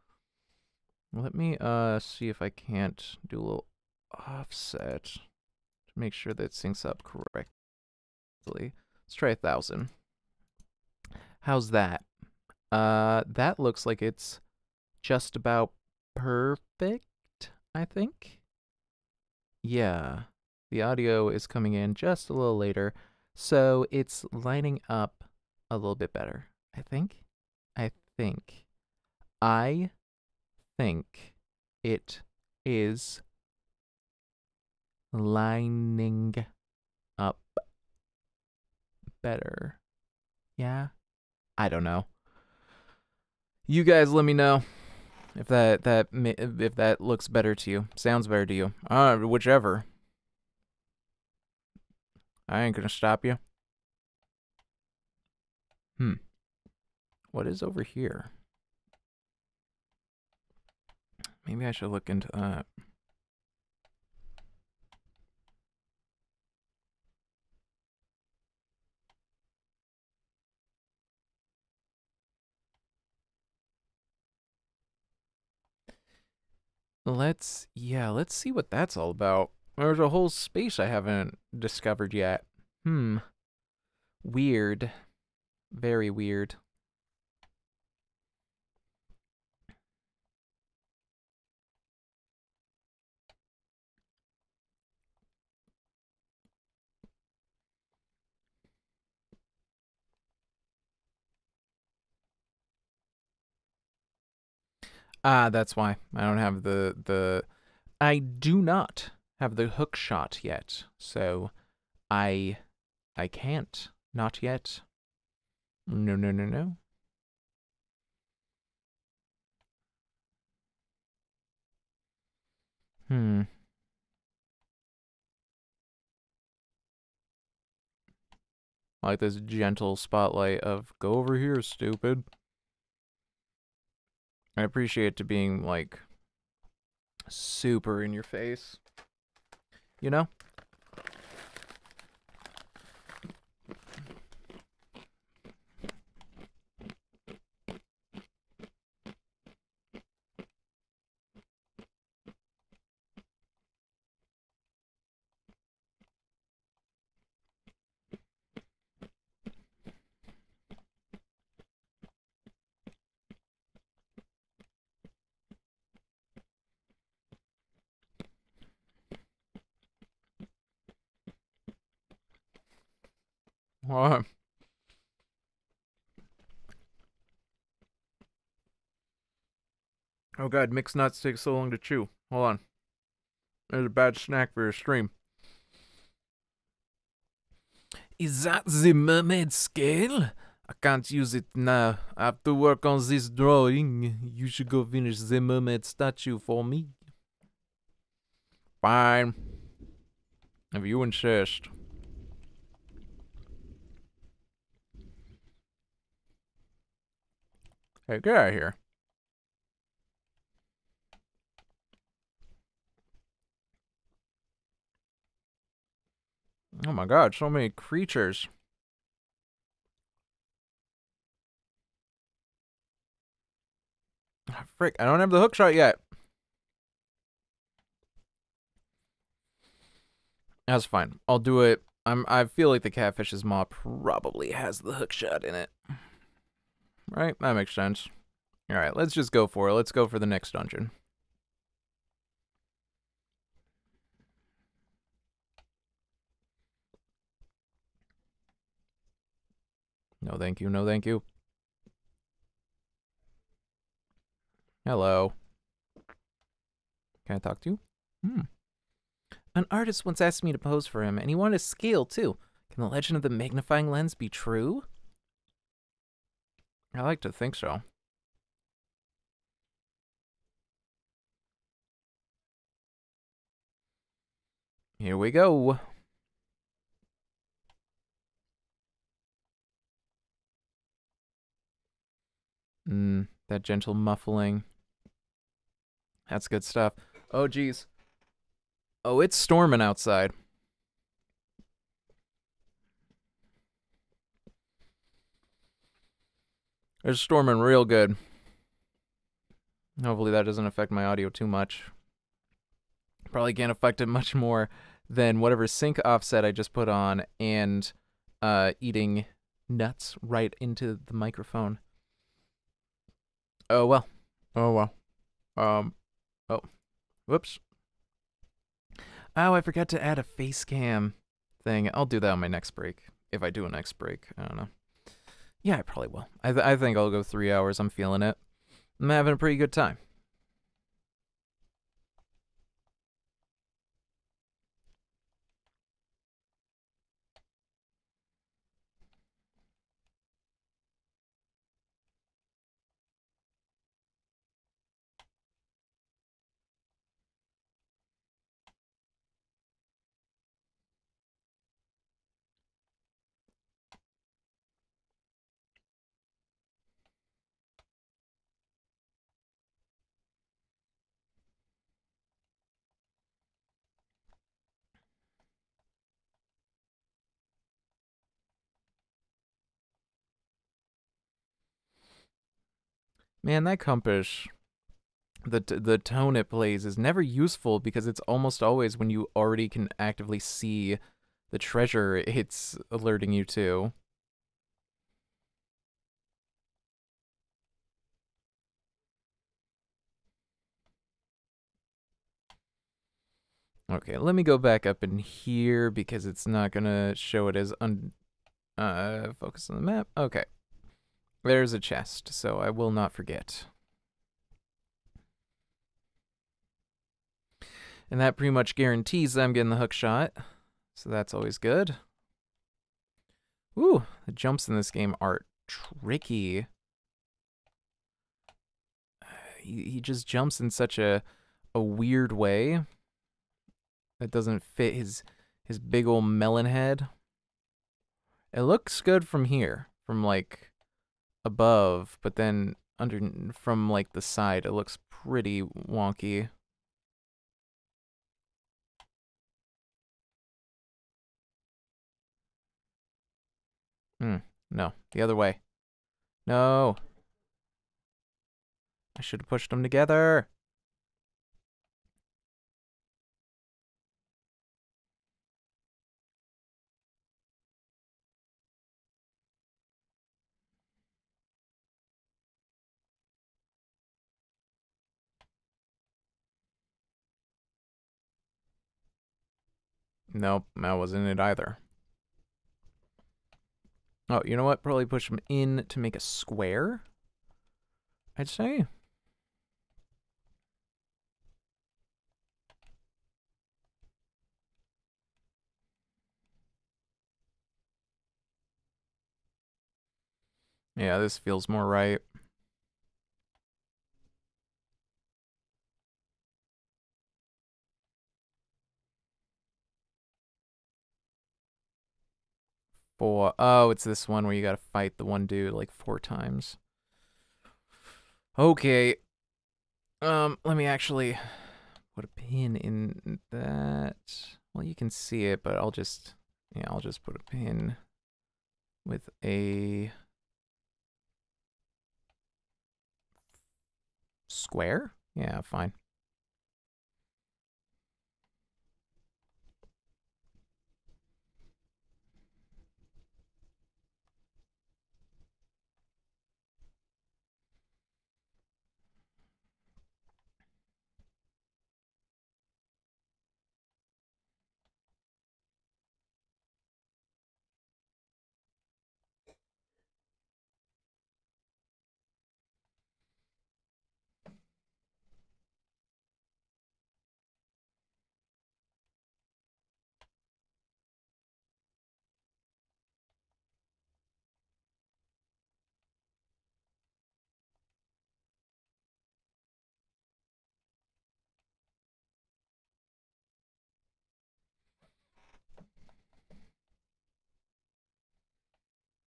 Let me uh see if I can't do a little offset to make sure that it syncs up correctly. Let's try a thousand. How's that? Uh, that looks like it's just about perfect, I think. Yeah, the audio is coming in just a little later, so it's lining up a little bit better. I think. I think. I think it is lining up better. Yeah? I don't know. You guys let me know if that that if that looks better to you. Sounds better to you. Uh whichever. I ain't going to stop you. Hmm. What is over here? Maybe I should look into that. Let's, yeah, let's see what that's all about. There's a whole space I haven't discovered yet. Hmm. Weird. Very weird. Ah, that's why I don't have the the. I do not have the hook shot yet, so I I can't. Not yet. No, no, no, no. Hmm. Like this gentle spotlight of go over here, stupid. I appreciate to being like super in your face. You know? Oh god, mixed nuts take so long to chew. Hold on. There's a bad snack for your stream. Is that the mermaid scale? I can't use it now. I have to work on this drawing. You should go finish the mermaid statue for me. Fine. If you insist. Hey, get out of here. Oh my god, so many creatures. Ah, frick, I don't have the hook shot yet. That's fine. I'll do it. I'm I feel like the catfish's maw probably has the hook shot in it. Right? That makes sense. Alright, let's just go for it. Let's go for the next dungeon. No thank you, no thank you. Hello. Can I talk to you? Hmm. An artist once asked me to pose for him, and he wanted a scale, too. Can the legend of the magnifying lens be true? I like to think so. Here we go. Mm, that gentle muffling. That's good stuff. Oh, geez. Oh, it's storming outside. It's storming real good. Hopefully that doesn't affect my audio too much. Probably can't affect it much more than whatever sync offset I just put on and uh, eating nuts right into the microphone. Oh well. Oh well. Um. Oh. Whoops. Oh, I forgot to add a face cam thing. I'll do that on my next break. If I do a next break. I don't know. Yeah, I probably will. I th- I think I'll go three hours. I'm feeling it. I'm having a pretty good time. Man, that compass, the the tone it plays is never useful because it's almost always when you already can actively see the treasure it's alerting you to. Okay, let me go back up in here because it's not gonna show it as un uh focus on the map. Okay. There's a chest, so I will not forget. And that pretty much guarantees that I'm getting the hook shot. So that's always good. Ooh, the jumps in this game are tricky. Uh, he, he just jumps in such a a weird way that doesn't fit his his big old melon head. It looks good from here, from like above, but then under from like the side, it looks pretty wonky. Hmm. No, the other way. No. I should have pushed them together. Nope, that wasn't it either. Oh, you know what? Probably push them in to make a square. I'd say. Yeah, this feels more right. Four. Oh, it's this one where you gotta fight the one dude like four times. Okay. Um, let me actually put a pin in that. Well, you can see it, but I'll just, yeah, I'll just put a pin with a square. Yeah, fine.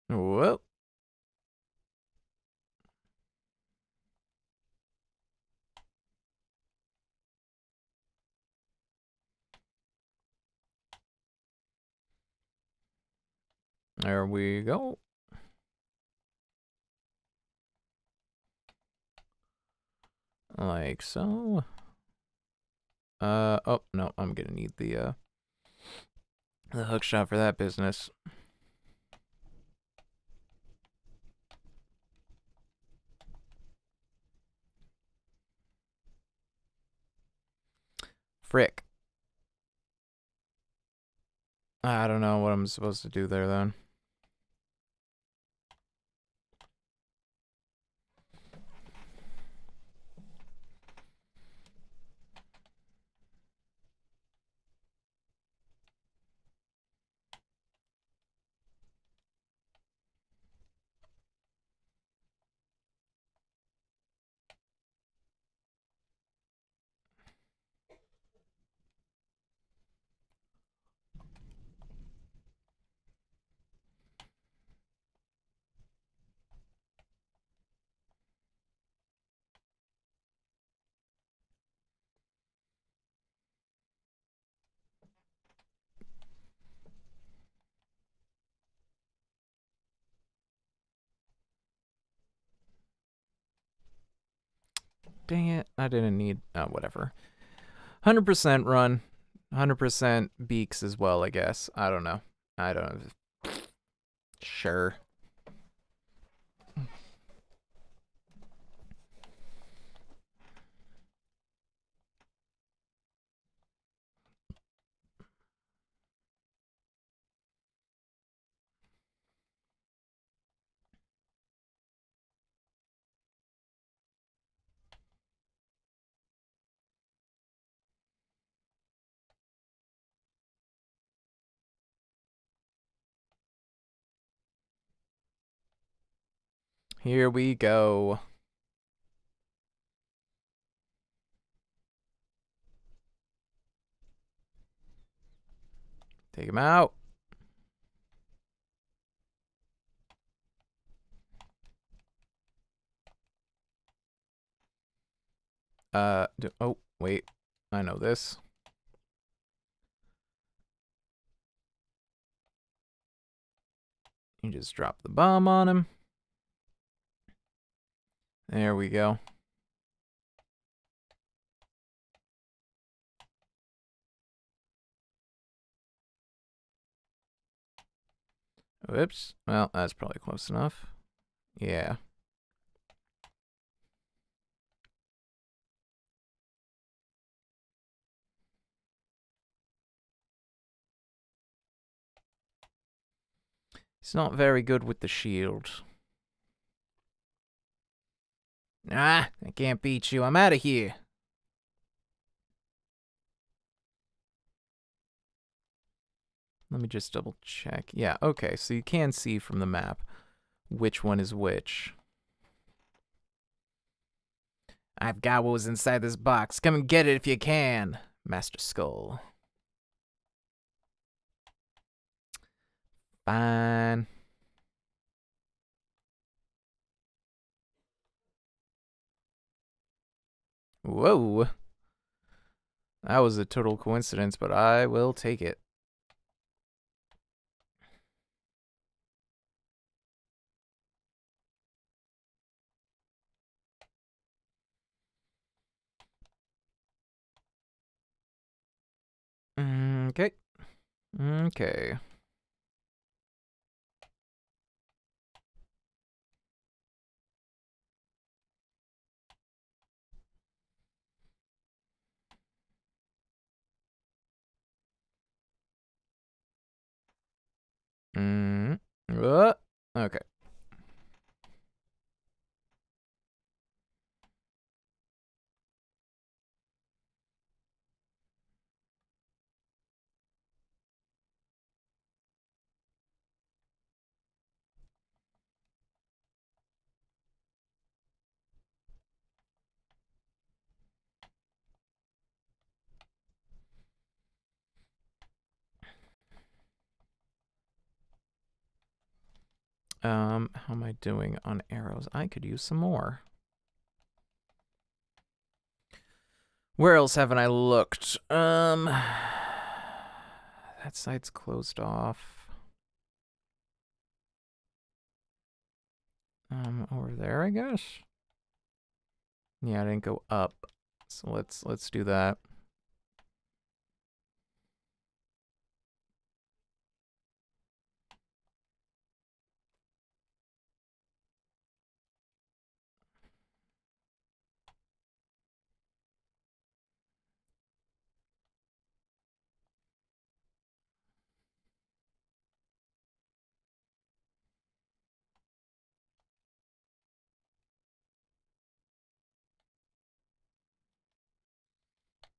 Whoa. There we go. Like so. Uh, oh, no, I'm gonna need the, uh, the hook shot for that business. Frick. I don't know what I'm supposed to do there then. Dang it. I didn't need, uh, whatever. 100% run. 100% beaks as well, I guess. I don't know. I don't know. Sure. Here we go. Take him out. Uh, do, oh, wait. I know this. You just drop the bomb on him. There we go. Whoops. Well, that's probably close enough. Yeah. He's not very good with the shield. Nah, I can't beat you. I'm out of here. Let me just double check. Yeah, okay, so you can see from the map which one is which. I've got what was inside this box. Come and get it if you can, Master Skull. Fine. Whoa. That was a total coincidence, but I will take it. Mm, okay. Mm, okay. Mm. Uh, okay. Um, how am I doing on arrows? I could use some more. Where else haven't I looked? Um, that site's closed off. Um, over there, I guess. Yeah, I didn't go up, so let's let's do that.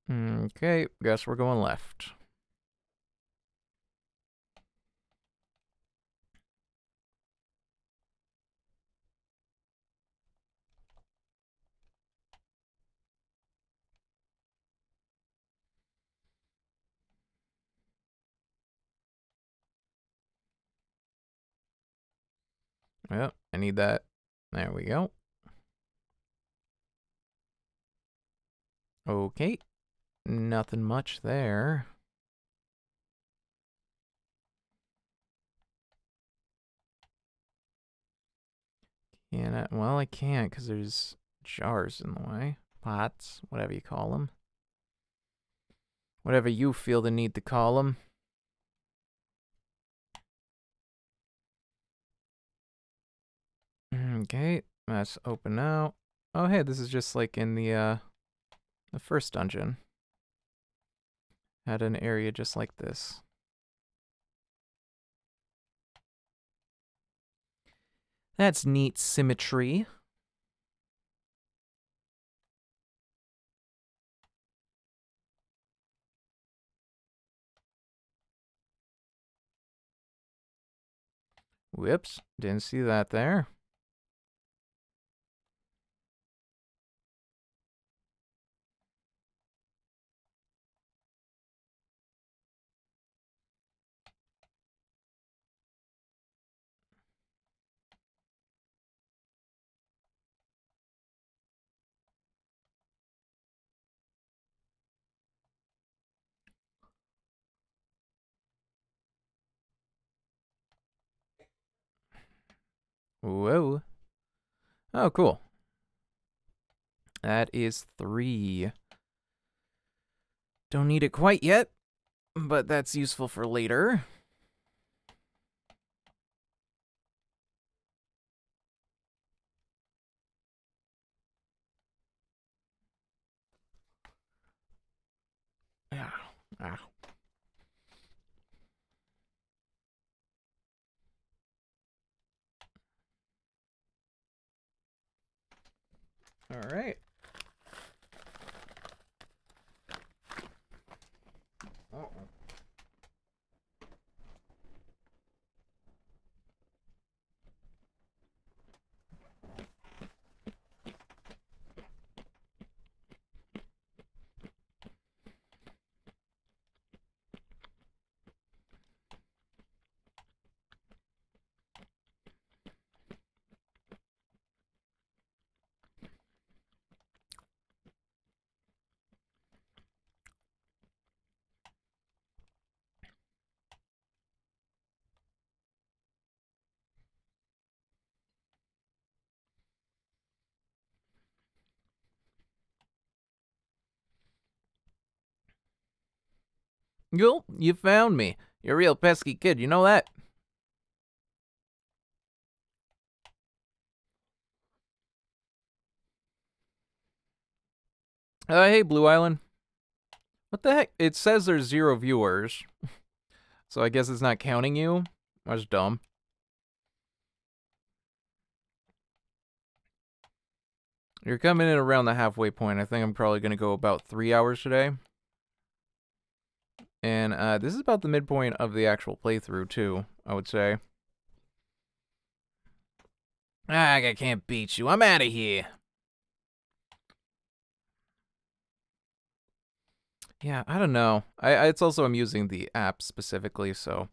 Mm, okay, guess we're going left. Yep, I need that. There we go. Okay. Nothing much there. Can I? Well, I can't because there's jars in the way. pots, whatever you call them. Whatever you feel the need to call them. Okay, let's open now. Oh, hey, this is just like in the, uh, the first dungeon. Had an area just like this. That's neat symmetry. Whoops, didn't see that there. Whoa. Oh, cool. That is three. Don't need it quite yet, but that's useful for later. Yeah. Ah. All right. Yo, you found me. You're a real pesky kid, you know that? Uh, hey, Blue Island. What the heck? It says there's zero viewers. so I guess it's not counting you? That's dumb. You're coming in around the halfway point. I think I'm probably going to go about three hours today. And uh, this is about the midpoint of the actual playthrough, too, I would say. Ah, I can't beat you. I'm out of here. Yeah, I don't know. I, I, it's also I'm using the app specifically, so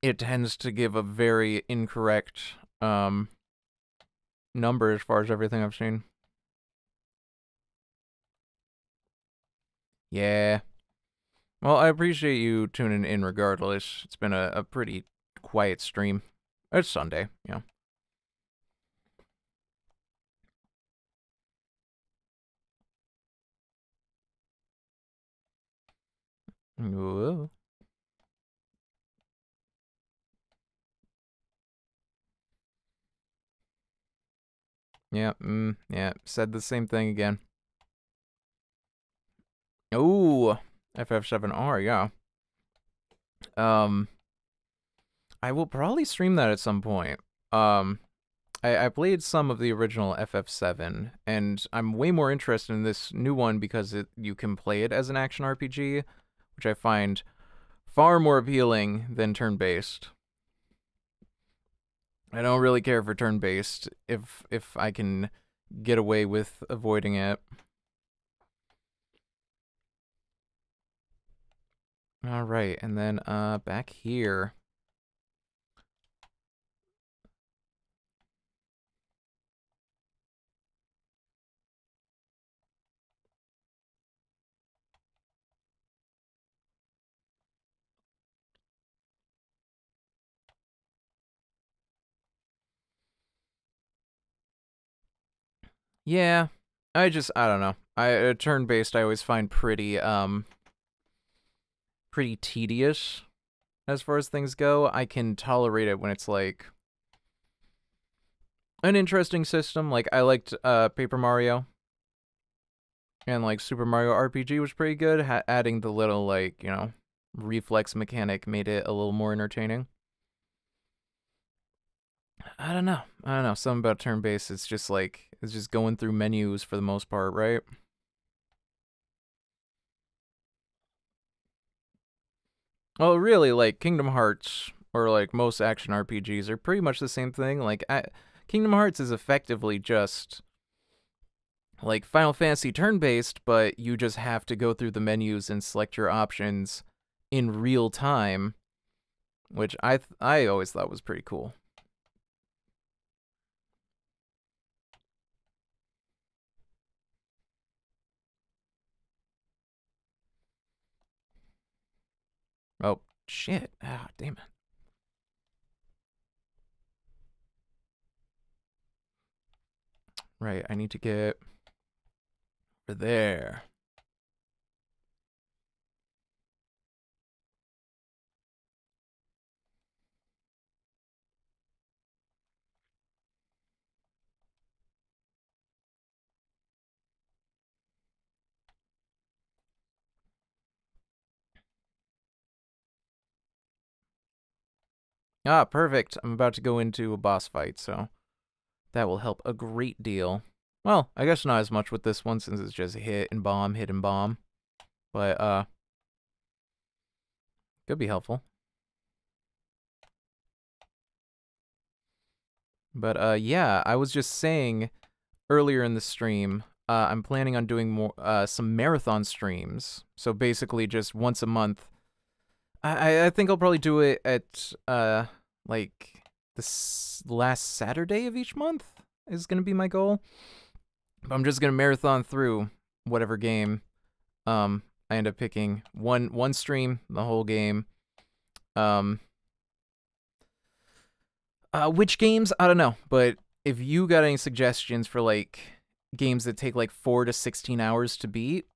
it tends to give a very incorrect um number as far as everything I've seen. Yeah. Well, I appreciate you tuning in regardless. It's been a, a pretty quiet stream. It's Sunday, yeah. Whoa. Yeah, mm, yeah, said the same thing again. Ooh, FF7R, yeah. Um, I will probably stream that at some point. Um, I, I played some of the original FF7, and I'm way more interested in this new one because it, you can play it as an action RPG, which I find far more appealing than turn-based. I don't really care for turn-based if if I can get away with avoiding it. All right, and then uh back here. Yeah, I just I don't know. I uh, turn based I always find pretty um pretty tedious as far as things go. I can tolerate it when it's like an interesting system. Like I liked uh Paper Mario and like Super Mario RPG was pretty good. Ha- adding the little like, you know, reflex mechanic made it a little more entertaining. I don't know. I don't know. Something about turn based. It's just like it's just going through menus for the most part, right? Well, really, like Kingdom Hearts or like most action RPGs are pretty much the same thing. Like I, Kingdom Hearts is effectively just like Final Fantasy turn based, but you just have to go through the menus and select your options in real time, which I I always thought was pretty cool. Oh, shit. Ah, damn it. Right, I need to get over there. Ah, perfect. I'm about to go into a boss fight, so that will help a great deal. Well, I guess not as much with this one since it's just hit and bomb, hit and bomb. But, uh, could be helpful. But, uh, yeah, I was just saying earlier in the stream, uh, I'm planning on doing more, uh, some marathon streams. So basically just once a month, I I think I'll probably do it at uh like this last Saturday of each month is gonna be my goal. I'm just gonna marathon through whatever game um I end up picking. One one stream, the whole game. Um uh which games? I don't know, but if you got any suggestions for like games that take like 4 to 16 hours to beat,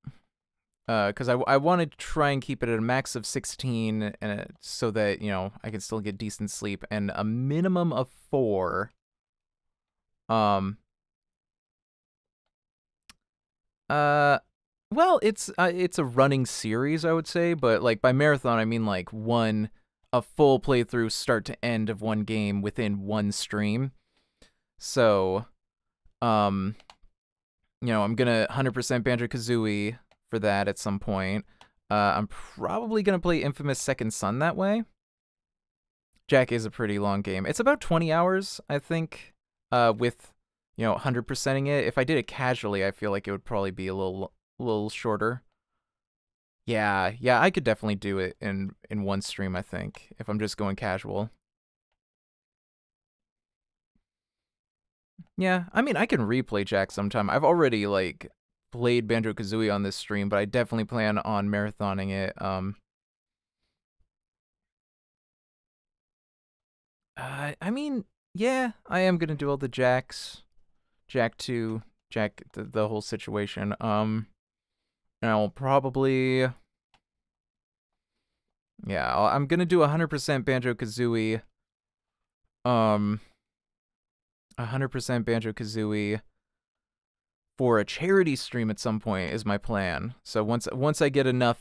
because uh, I, I want to try and keep it at a max of 16 and so that you know I can still get decent sleep and a minimum of four um uh well it's uh, it's a running series I would say but like by marathon I mean like one a full playthrough start to end of one game within one stream. So um you know I'm gonna 100% Banjo Kazooie for that at some point. Uh, I'm probably going to play Infamous Second Son that way. Jak is a pretty long game. It's about 20 hours, I think, uh, with, you know, 100%ing it. If I did it casually, I feel like it would probably be a little, little shorter. Yeah, yeah, I could definitely do it in, in one stream, I think, if I'm just going casual. Yeah, I mean, I can replay Jak sometime. I've already, like, played Banjo Kazooie on this stream, but I definitely plan on marathoning it. Um, uh, I mean, yeah, I am gonna do all the Jaks, Jak Two, Jack the, the whole situation. Um, and I'll probably, yeah, i am gonna do 100% Banjo Kazooie. Um, 100% Banjo Kazooie for a charity stream at some point is my plan. So once once I get enough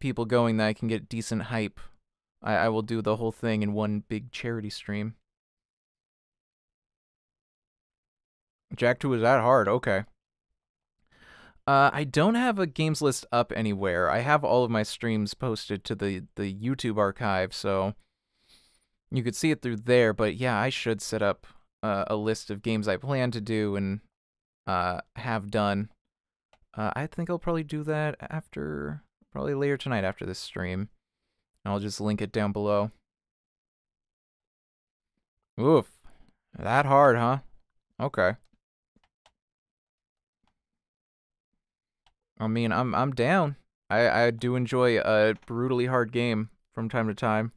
people going that I can get decent hype, I, I will do the whole thing in one big charity stream. Jak 2 is that hard, okay. Uh, I don't have a games list up anywhere. I have all of my streams posted to the, the YouTube archive, so you could see it through there. But yeah, I should set up uh, a list of games I plan to do and uh, have done. Uh, I think I'll probably do that after, probably later tonight after this stream. I'll just link it down below. Oof. That hard, huh? Okay. I mean, I'm I'm down. I I do enjoy a brutally hard game from time to time.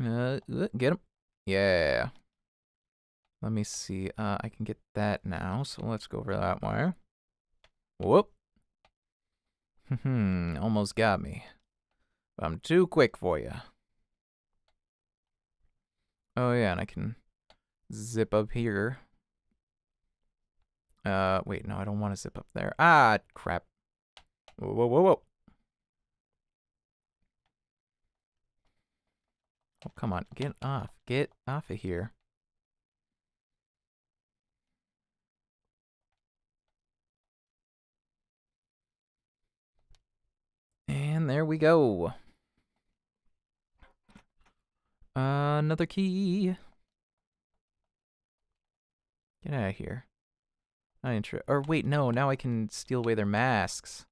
Uh, get him. Yeah. Let me see. Uh, I can get that now, so let's go over that wire. Whoop. Hmm, almost got me. But I'm too quick for you. Oh yeah, and I can zip up here. Uh, wait, no, I don't want to zip up there. Ah, crap. Whoa, whoa, whoa, whoa. Oh, come on. Get off. Get off of here. And there we go. Uh, another key. Get out of here. Not inter- or wait, no, now I can steal away their masks.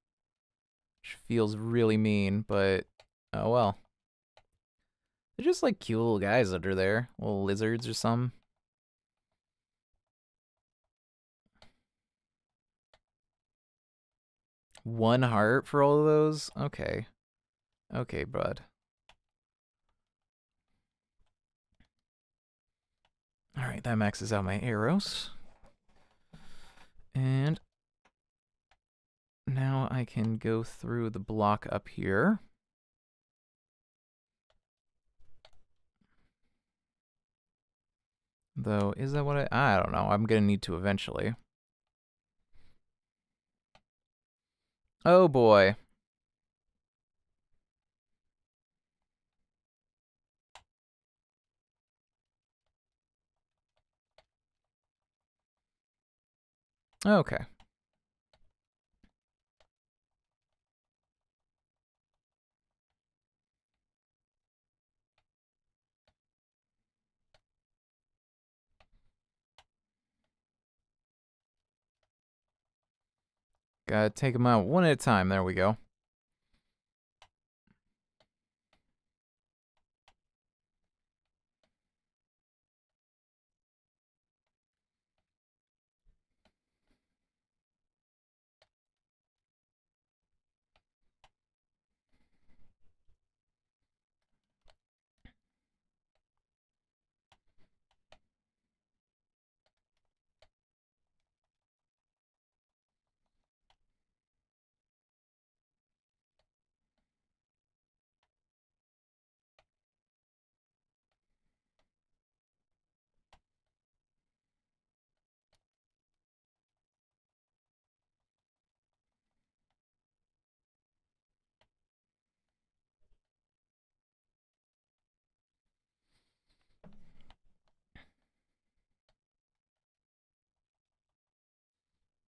Which feels really mean, but oh well. They're just like cute little guys under there. Little lizards or something. One heart for all of those? Okay. Okay, bud. Alright, that maxes out my arrows. And now I can go through the block up here. Though, is that what I... I don't know. I'm going to need to eventually. Oh boy. Okay. Gotta take them out one at a time. There we go.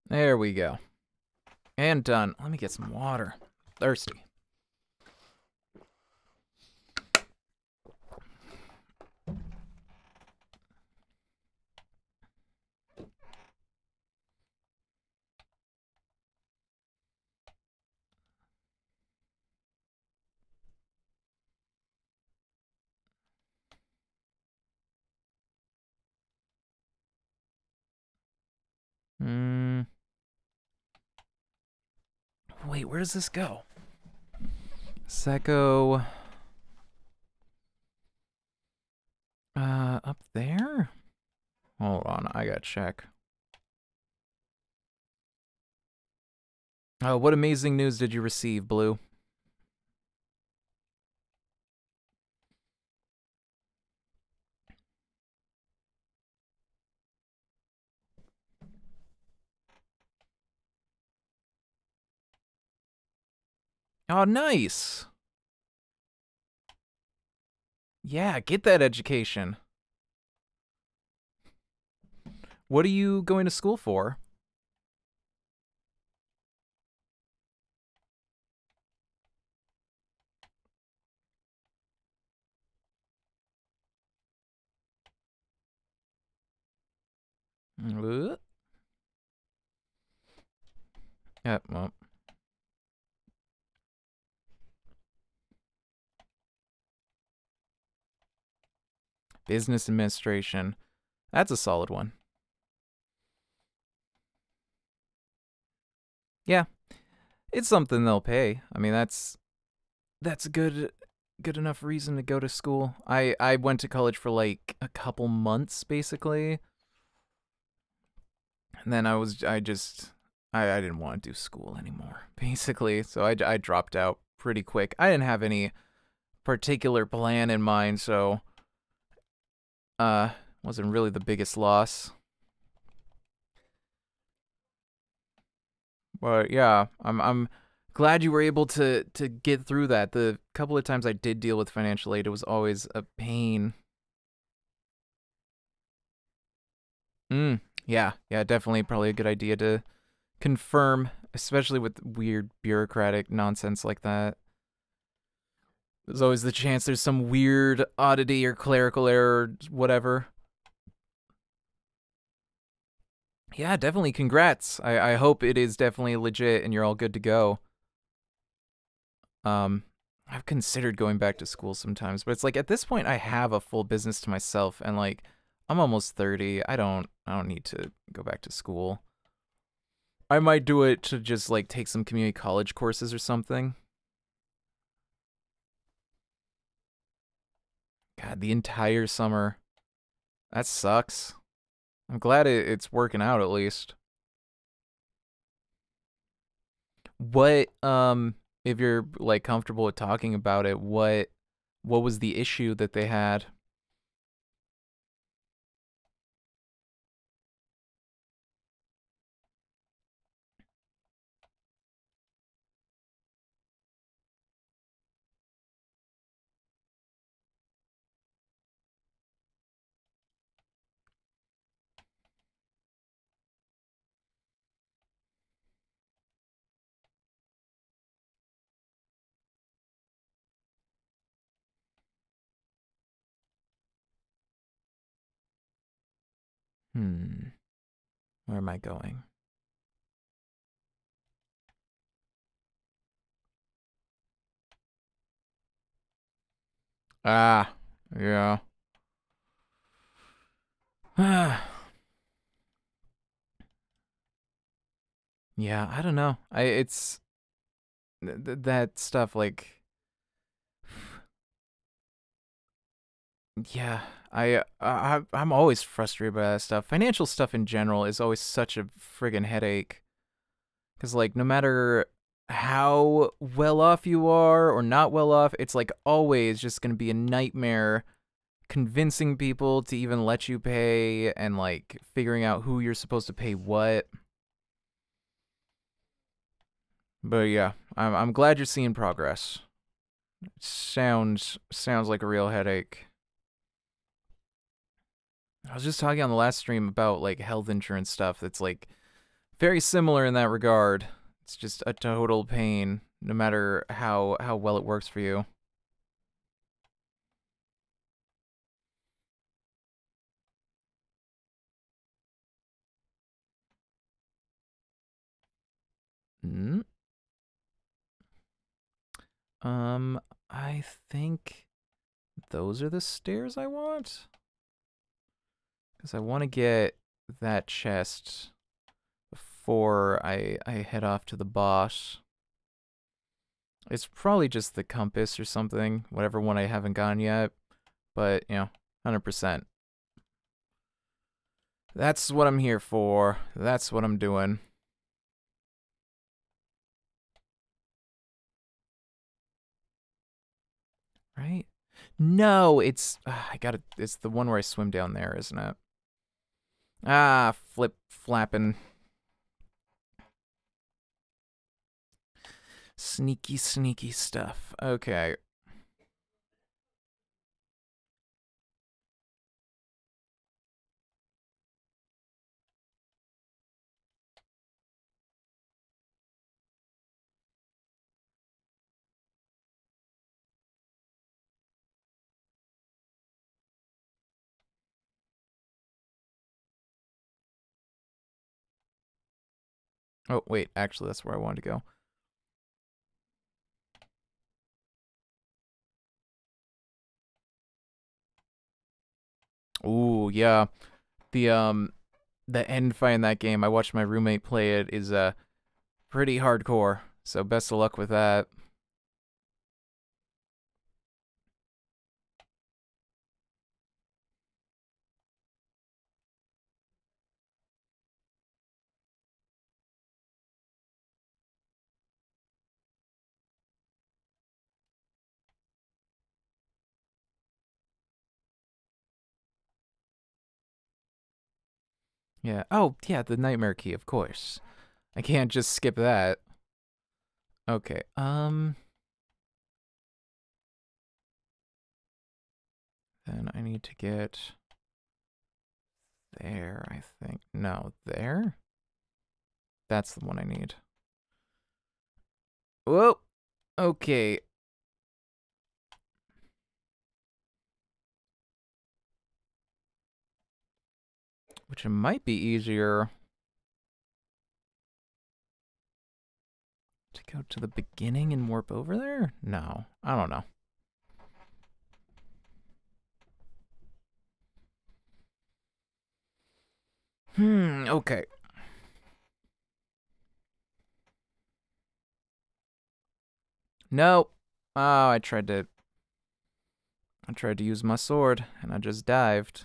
There we go. And done. Let me get some water. Thirsty. Hmm. Wait, where does this go? Go... Uh, up there? Hold on, I gotta check. Oh, what amazing news did you receive, Blue? Oh, nice. Yeah, get that education. What are you going to school for? Uh. Yeah, well. Business administration. That's a solid one. Yeah. It's something they'll pay. I mean, that's that's a good good enough reason to go to school. I I went to college for like a couple months basically. And then I was I just I I didn't want to do school anymore basically. So I I dropped out pretty quick. I didn't have any particular plan in mind, so uh wasn't really the biggest loss. But yeah, I'm I'm glad you were able to to get through that. The couple of times I did deal with financial aid, it was always a pain. Mm, yeah, yeah, definitely probably a good idea to confirm, especially with weird bureaucratic nonsense like that. There's always the chance there's some weird oddity or clerical error, or whatever. Yeah, definitely. Congrats. I, I hope it is definitely legit and you're all good to go. Um, I've considered going back to school sometimes, but it's like at this point I have a full business to myself and like I'm almost 30. I don't I don't need to go back to school. I might do it to just like take some community college courses or something. God, the entire summer. That sucks. I'm glad it, it's working out at least. What um if you're like comfortable with talking about it, what what was the issue that they had? Hmm. Where am I going? Ah, yeah. Ah. yeah, I don't know. I it's th- th- that stuff like yeah, I, uh, I I'm always frustrated by that stuff. Financial stuff in general is always such a friggin' headache. Cause like no matter how well off you are or not well off, it's like always just gonna be a nightmare convincing people to even let you pay and like figuring out who you're supposed to pay what. But yeah, I'm I'm glad you're seeing progress. sounds sounds like a real headache. I was just talking on the last stream about like health insurance stuff that's like very similar in that regard. It's just a total pain no matter how how well it works for you. Mm. Um, I think those are the stairs I want. Because I want to get that chest before I, I head off to the boss. It's probably just the compass or something, whatever one I haven't gotten yet. But, you know, 100%. That's what I'm here for. That's what I'm doing. Right? No, it's uh, I got it. It's the one where I swim down there, isn't it? Ah, flip flapping. Sneaky, sneaky stuff. Okay. Oh, wait, actually, that's where I wanted to go. Ooh, yeah. The um the end fight in that game, I watched my roommate play it, is uh pretty hardcore. So best of luck with that. Yeah. Oh, yeah, the nightmare key, of course. I can't just skip that. Okay. Um Then I need to get there, I think. No, there? That's the one I need. Whoa. Okay. Which might be easier to go to the beginning and warp over there? No, I don't know. Hmm, okay. No. Oh, I tried to I tried to use my sword and I just dived.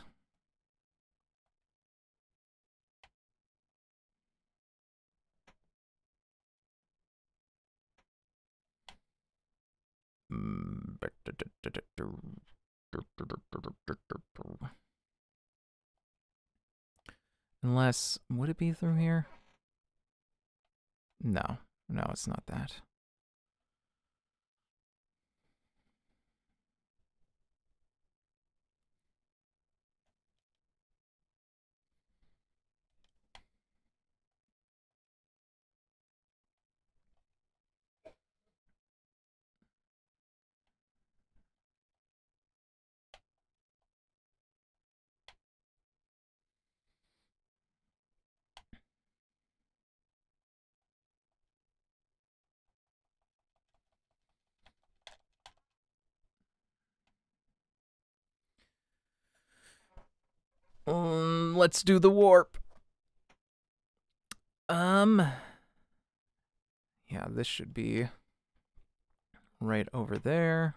Unless, would it be through here? No, no, it's not that. Um, let's do the warp. Um, yeah, this should be right over there.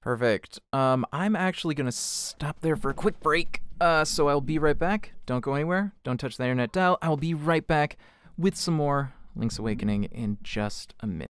Perfect. Um, I'm actually gonna stop there for a quick break. Uh, so I'll be right back. Don't go anywhere. Don't touch the internet dial. I'll be right back with some more Link's Awakening in just a minute.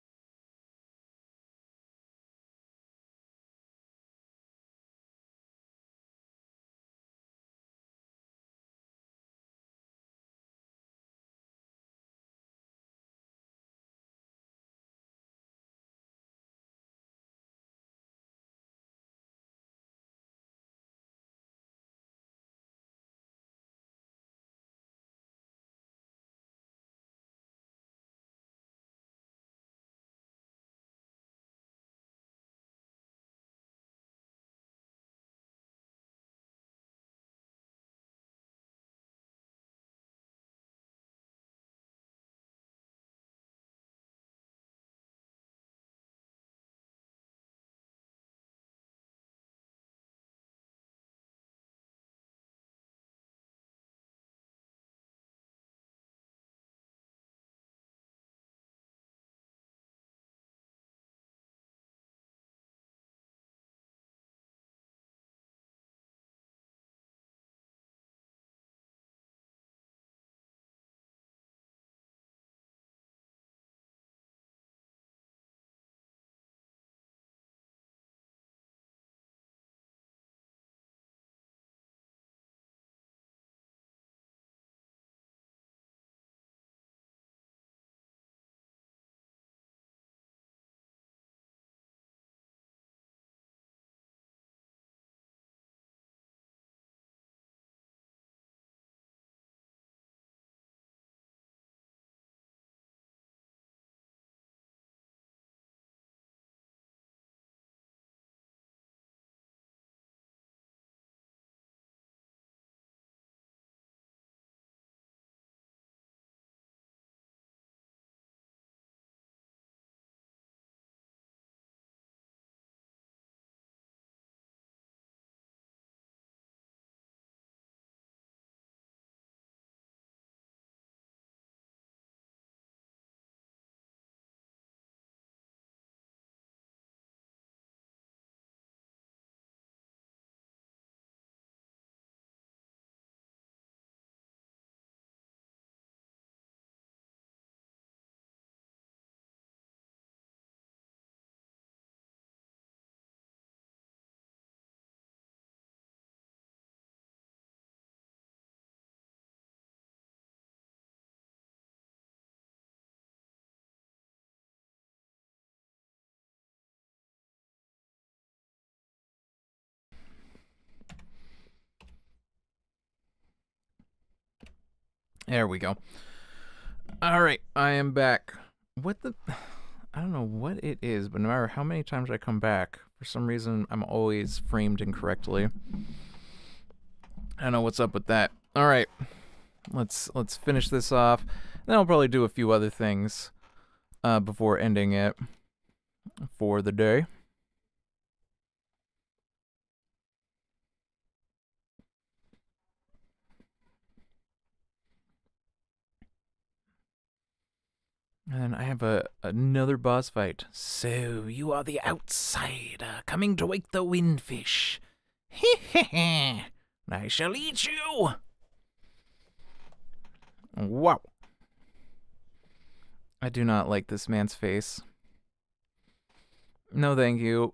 There we go. All right, I am back. What the? I don't know what it is, but no matter how many times I come back, for some reason I'm always framed incorrectly. I don't know what's up with that. All right, let's let's finish this off. Then I'll probably do a few other things uh, before ending it for the day. And I have a another boss fight. So you are the outsider coming to wake the windfish. Heh I shall eat you. Wow. I do not like this man's face. No, thank you.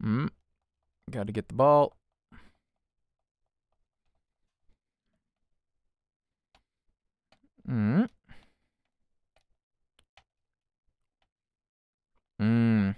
Hmm. Got to get the ball. Hmm. Hmm.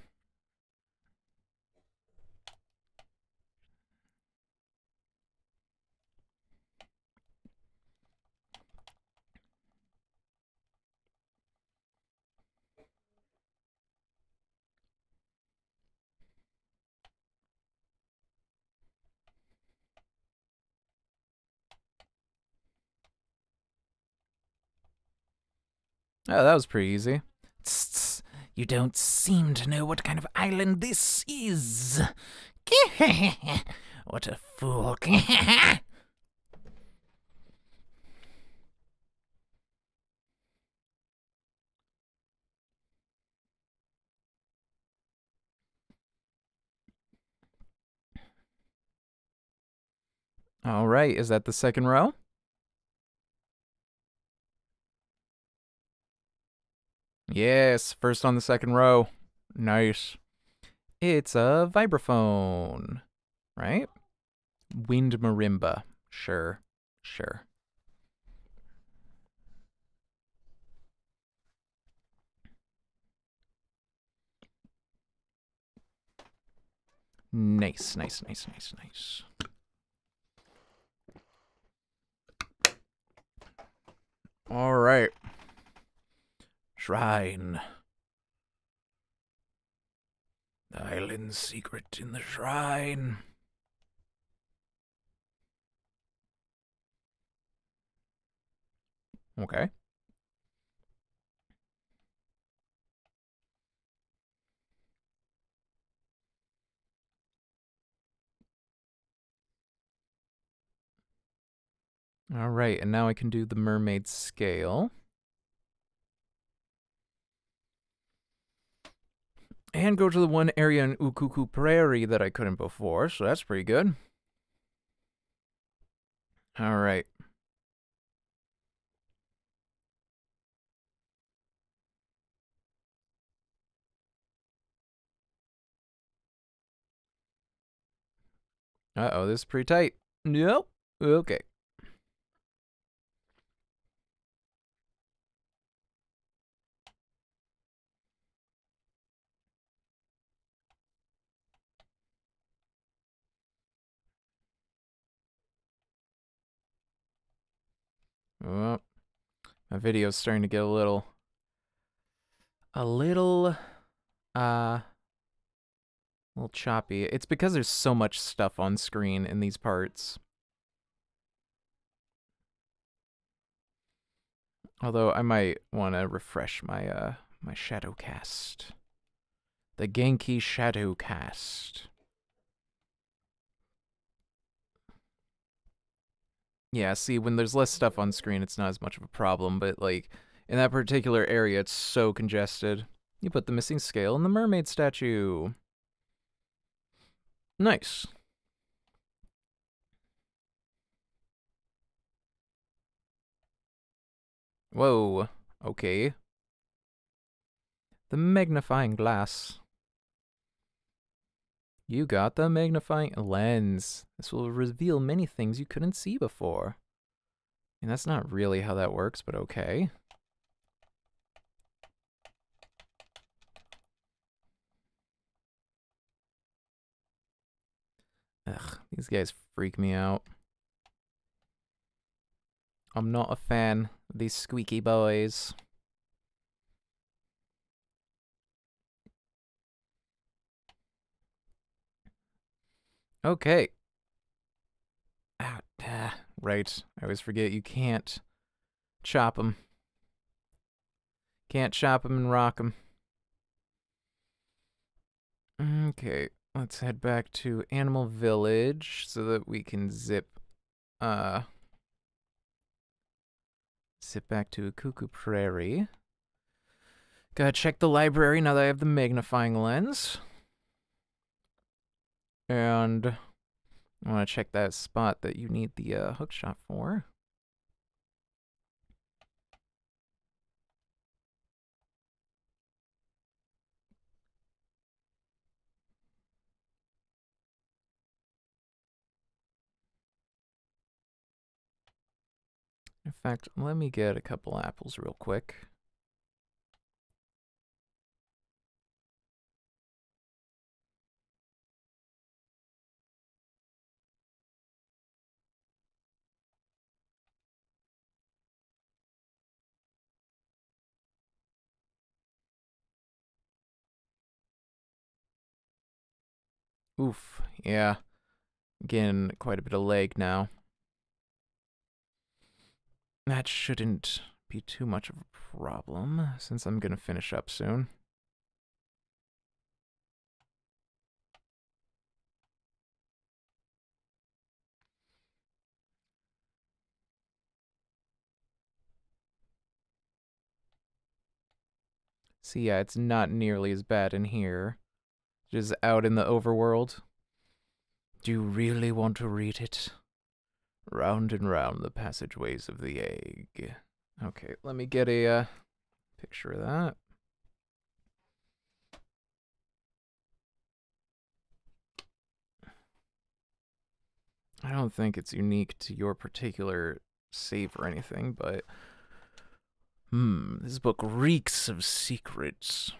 Oh, that was pretty easy. Tss. You don't seem to know what kind of island this is. what a fool. All right, is that the second row? Yes, first on the second row. Nice. It's a vibraphone, right? Wind marimba. Sure, sure. Nice, nice, nice, nice, nice. All right. Shrine. The island's secret in the shrine. Okay. All right, and now I can do the mermaid scale. And go to the one area in Ukuku Prairie that I couldn't before, so that's pretty good. All right. Uh-oh, this is pretty tight. Nope. Okay. Oh, my video's starting to get a little, a little, uh, a little choppy. It's because there's so much stuff on screen in these parts. Although I might want to refresh my, uh, my ShadowCast. The Genki Shadow Yeah, see, when there's less stuff on screen, it's not as much of a problem, but, like, in that particular area, it's so congested. You put the missing scale in the mermaid statue. Nice. Whoa, okay. The magnifying glass. You got the magnifying lens. This will reveal many things you couldn't see before. And that's not really how that works, but okay. Ugh, these guys freak me out. I'm not a fan of these squeaky boys. Okay. Ah, ah, right. I always forget you can't chop them. Can't chop them and rock them. Okay, let's head back to Animal Village so that we can zip, uh, zip back to Cuckoo Prairie. Gotta check the library now that I have the magnifying lens. And I want to check that spot that you need the uh, hook shot for. In fact, let me get a couple apples real quick. Oof, yeah. Getting quite a bit of leg now. That shouldn't be too much of a problem, since I'm gonna finish up soon. See, yeah, it's not nearly as bad in here. Just out in the overworld. Do you really want to read it? Round and round the passageways of the egg. Okay, let me get a uh, picture of that. I don't think it's unique to your particular save or anything, but hmm, this book reeks of secrets.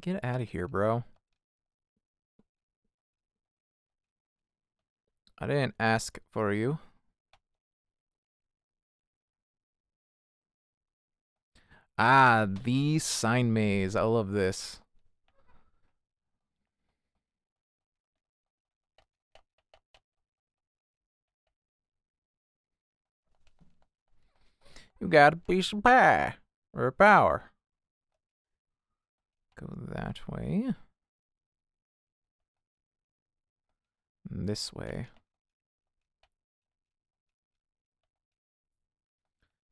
Get out of here, bro. I didn't ask for you. Ah, the sign maze. I love this. You got a piece of pie or power. Go that way. This way.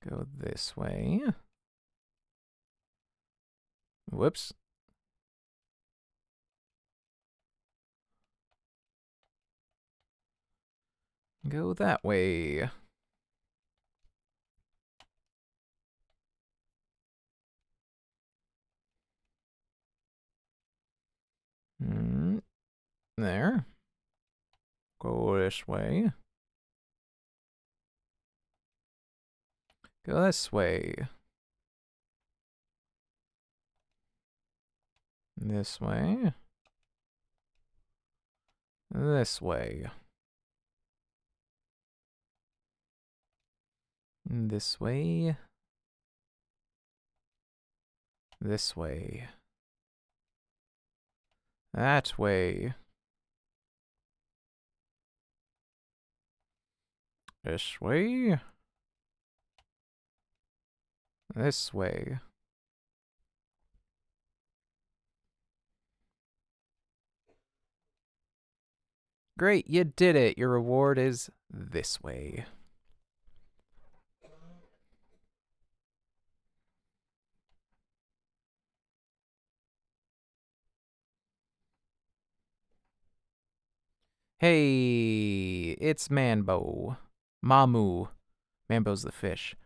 Go this way. Whoops. Go that way. Mm, there. Go this way. Go this way. This way. This way. This way. This way. That way. This way. This way. Great, you did it. Your reward is this way. Hey, it's Manbo. Mamu. Manbo's the fish.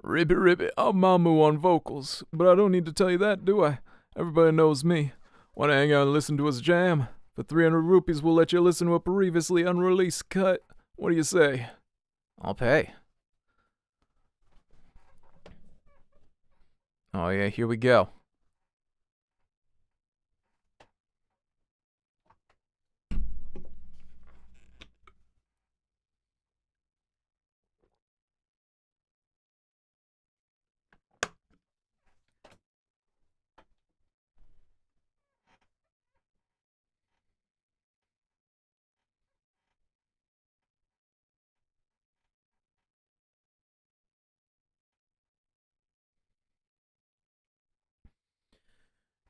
Ribbit ribbit, I'm Mamu on vocals, but I don't need to tell you that, do I? Everybody knows me. Want to hang out and listen to us jam? For 300 rupees, we'll let you listen to a previously unreleased cut. What do you say? I'll pay. Oh, yeah, here we go.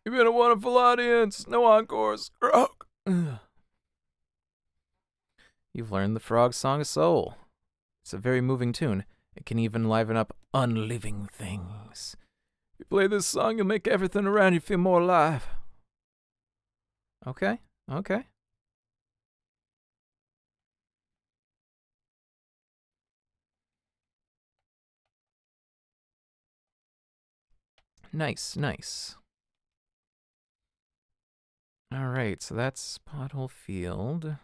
You've been a wonderful audience. No encores. Rock. You've learned the frog song of soul. It's a very moving tune. It can even liven up unliving things. If You play this song, you'll make everything around you feel more alive. Okay, okay. Nice, nice. All right, so that's Pothole Field.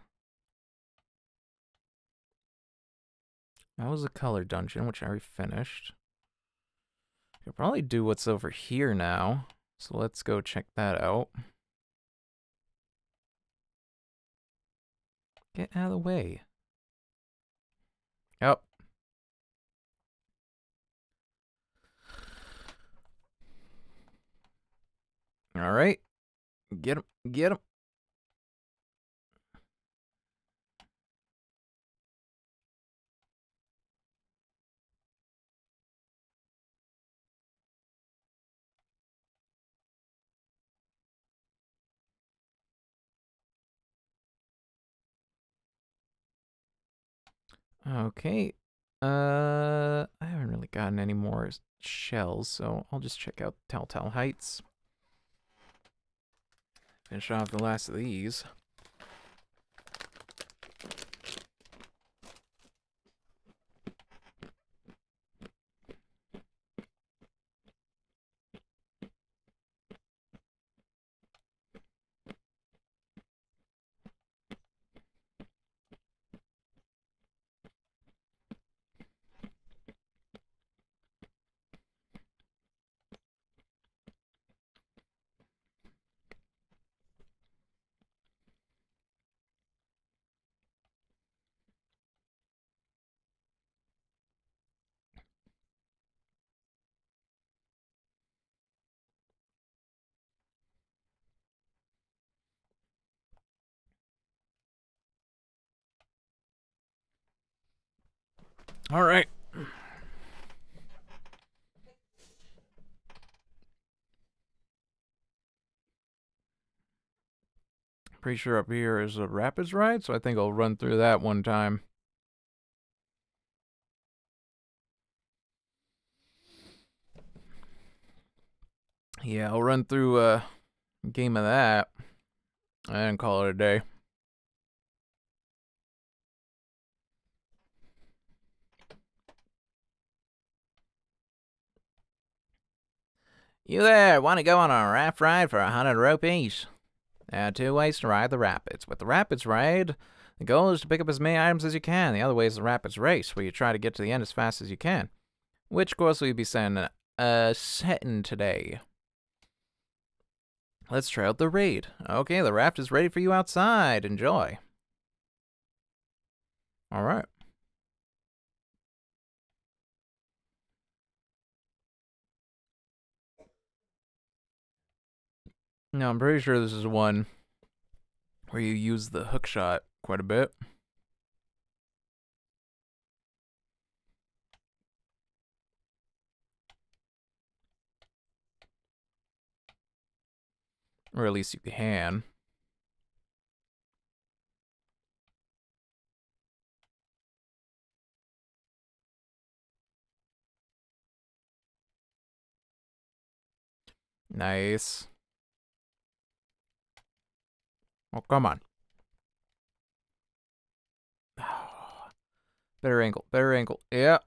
That was a color dungeon, which I already finished. I'll probably do what's over here now. So let's go check that out. Get out of the way. Oh. All right. Get him. Get him. Okay. Uh, I haven't really gotten any more shells, so I'll just check out Tal Tal Heights. Finish off the last of these. All right. Pretty sure up here is a rapids ride, so I think I'll run through that one time. Yeah, I'll run through a game of that and call it a day. You there, want to go on a raft ride for a hundred rupees? There are two ways to ride the rapids. With the rapids ride, the goal is to pick up as many items as you can. The other way is the rapids race, where you try to get to the end as fast as you can. Which course will you be setting, uh, setting today? Let's try out the raid. Okay, the raft is ready for you outside. Enjoy. All right. No, I'm pretty sure this is one where you use the hook shot quite a bit. Or at least you can. Nice. Oh, come on. Better angle. Better angle. Yeah.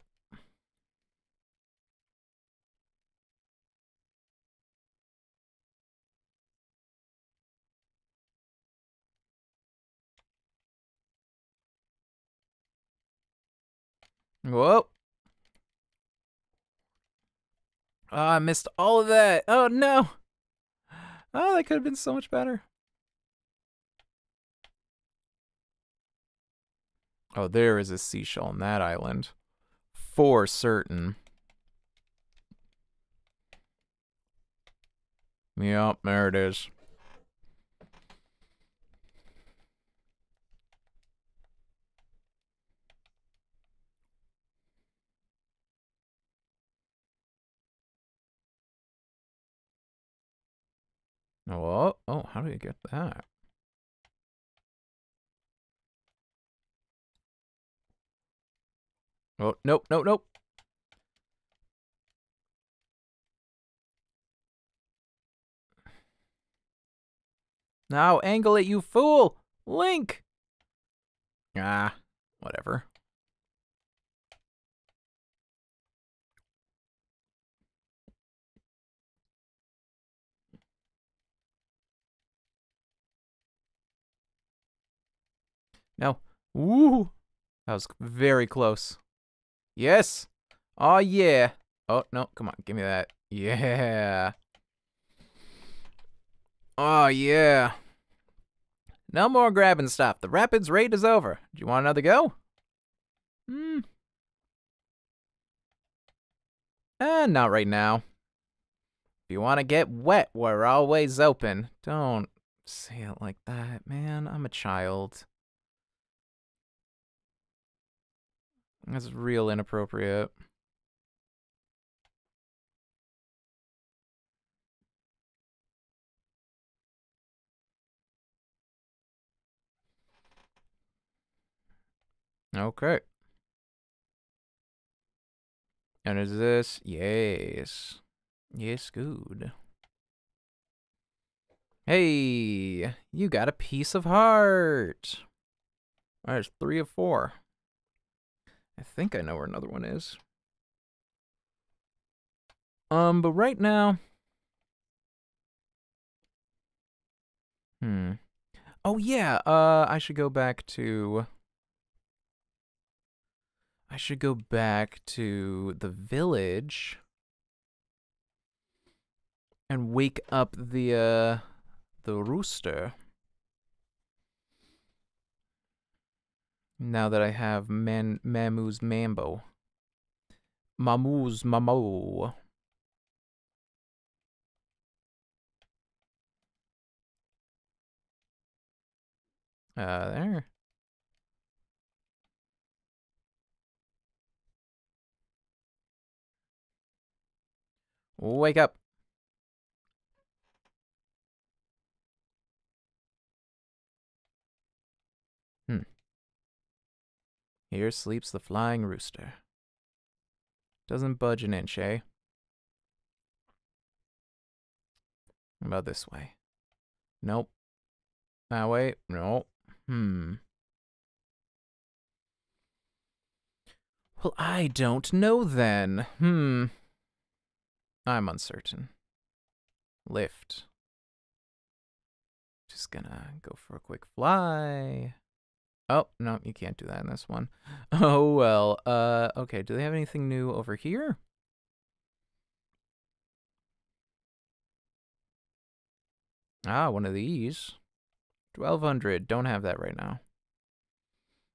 Whoa. Oh, I missed all of that. Oh, no. Oh, that could have been so much better. Oh, there is a seashell on that island. For certain. Yep, there it is. Oh, oh, how do you get that? Oh, nope, nope, nope. Now angle it, you fool! Link! Ah, whatever. No. Woo! That was very close. Yes! Oh, yeah! Oh, no, come on, give me that. Yeah! Oh, yeah! No more grabbing stuff. The rapids raid is over. Do you want another go? Hmm. Eh, not right now. If you want to get wet, we're always open. Don't say it like that, man. I'm a child. That's real inappropriate. Okay. And is this? Yes. Yes, good. Hey, you got a piece of heart. There's three of four. I think I know where another one is. Um, but right now... Hmm. Oh, yeah, uh, I should go back to... I should go back to the village and wake up the, uh, the rooster. Now that I have Man Mamu's Mambo. Mamu's Mamo. Uh, there. Wake up. Hmm. Here sleeps the flying rooster. Doesn't budge an inch, eh? About this way? Nope. That way? Nope. Hmm. Well, I don't know then. Hmm. I'm uncertain. Lift. Just gonna go for a quick fly. Oh, no, you can't do that in this one. Oh, well. Uh, okay, do they have anything new over here? Ah, one of these. 1200. Don't have that right now.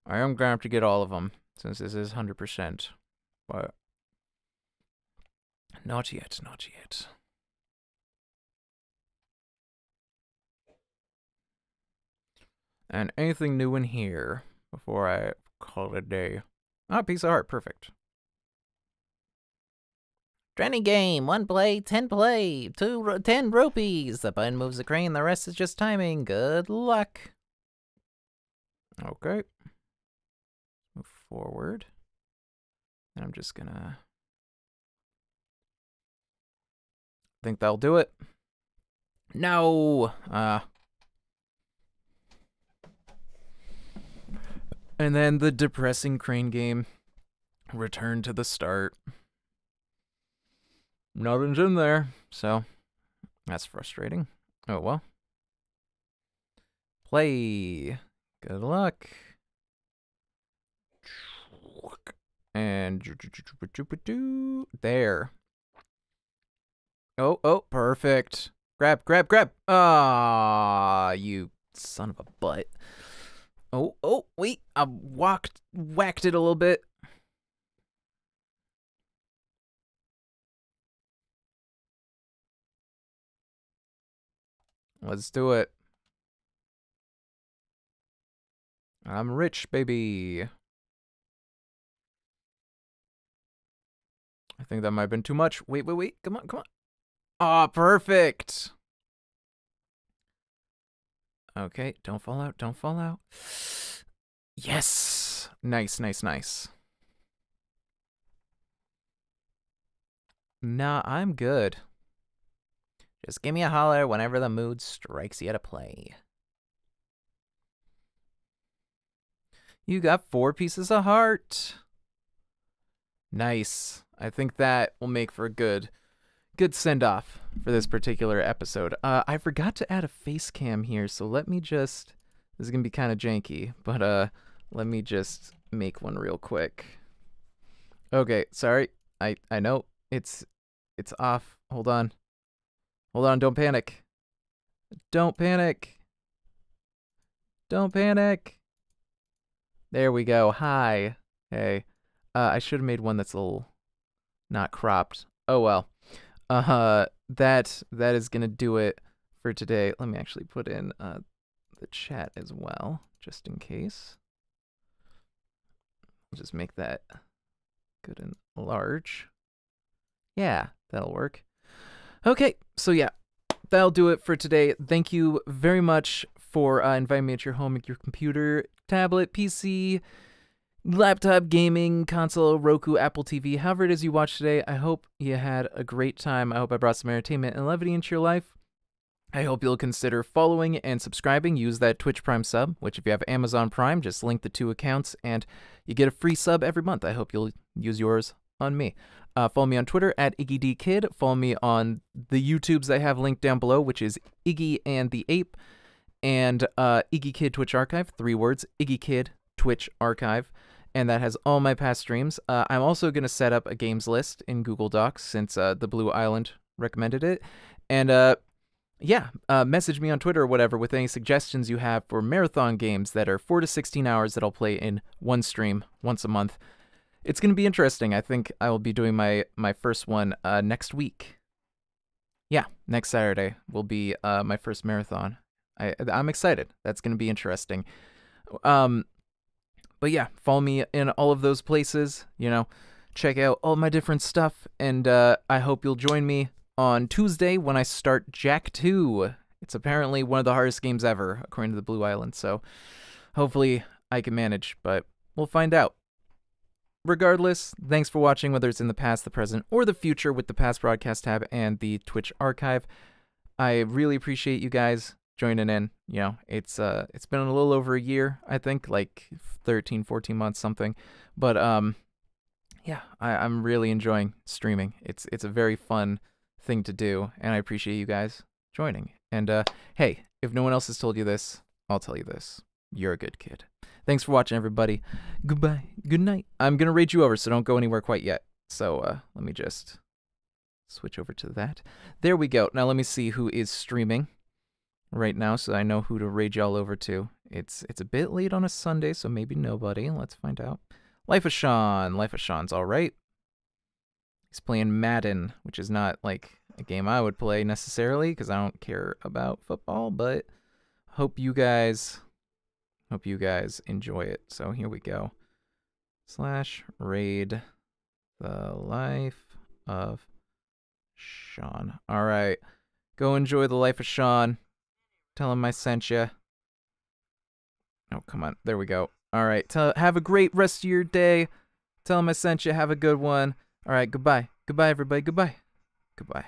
I am going to have to get all of them, since this is 100%. But not yet, not yet. And anything new in here before I call it a day? Ah, piece of art, perfect. Trendy Game, one play, ten play, two, ten rupees. The button moves the crane, the rest is just timing. Good luck. Okay. Move forward. And I'm just gonna think that'll do it. No. Uh And then the depressing crane game. Return to the start. Nothing's in there, so that's frustrating. Oh well. Play. Good luck. And there. Oh, oh, perfect. Grab, grab, grab. Ah, you son of a butt. Oh, oh, wait. I walked, whacked it a little bit. Let's do it. I'm rich, baby. I think that might have been too much. Wait, wait, wait. Come on, come on. Ah, oh, perfect. Okay, don't fall out, don't fall out. Yes. Nice, nice, nice. Nah, I'm good. Just give me a holler whenever the mood strikes you to play. You got four pieces of heart. Nice. I think that will make for a good good send off for this particular episode. Uh, I forgot to add a face cam here, so let me just. This is gonna be kind of janky, but uh, let me just make one real quick. Okay, sorry. I I know it's it's off. Hold on. Hold on. Don't panic. Don't panic. Don't panic. There we go. Hi. Hey. Uh, I should have made one that's a little not cropped. Oh well. Uh, that that is gonna do it for today. Let me actually put in uh the chat as well, just in case. I'll just make that good and large. Yeah, that'll work. Okay, so yeah, that'll do it for today. Thank you very much for uh, inviting me at your home, at your computer, tablet, PC, laptop, gaming, console, Roku, Apple TV, however it is you watch today. I hope you had a great time. I hope I brought some entertainment and levity into your life. I hope you'll consider following and subscribing. Use that Twitch Prime sub, which if you have Amazon Prime, just link the two accounts and you get a free sub every month. I hope you'll use yours on me. Uh, follow me on Twitter at IggyDKid. Follow me on the YouTubes I have linked down below, which is Iggy and the Ape and uh, Iggy Kidd Twitch Archive. Three words Iggy Kidd Twitch Archive and that has all my past streams. Uh, I'm also going to set up a games list in Google Docs since uh, the Blue Island recommended it. And uh, yeah, uh, message me on Twitter or whatever with any suggestions you have for marathon games that are 4 to 16 hours that I'll play in one stream once a month. It's going to be interesting. I think I will be doing my, my first one uh, next week. Yeah, next Saturday will be uh, my first marathon. I, I'm excited. That's going to be interesting. Um, but yeah, follow me in all of those places. You know, check out all my different stuff, and uh, I hope you'll join me on Tuesday when I start Jak 2. It's apparently one of the hardest games ever, according to the Blue Island. So hopefully I can manage, but we'll find out. Regardless, thanks for watching, whether it's in the past, the present, or the future with the past broadcast tab and the Twitch archive. I really appreciate you guys joining in. You know, it's uh it's been a little over a year, I think, like 13, 14 months something. But um yeah, I, I'm really enjoying streaming. It's it's a very fun thing to do, and I appreciate you guys joining. And uh hey, if no one else has told you this, I'll tell you this. You're a good kid. Thanks for watching everybody. Goodbye. Good night. I'm gonna raid you over, so don't go anywhere quite yet. So uh let me just switch over to that. There we go. Now let me see who is streaming right now, so I know who to rage all over to. It's it's a bit late on a Sunday, so maybe nobody. Let's find out. Life of Sean. Life of Sean's all right. He's playing Madden, which is not like a game I would play necessarily because I don't care about football, but hope you guys hope you guys enjoy it. So here we go. Slash raid the life of Sean. All right. Go enjoy the life of Sean. Tell him I sent you. Oh, come on. There we go. All right. Tell, have a great rest of your day. Tell him I sent you. Have a good one. All right. Goodbye. Goodbye, everybody. Goodbye. Goodbye.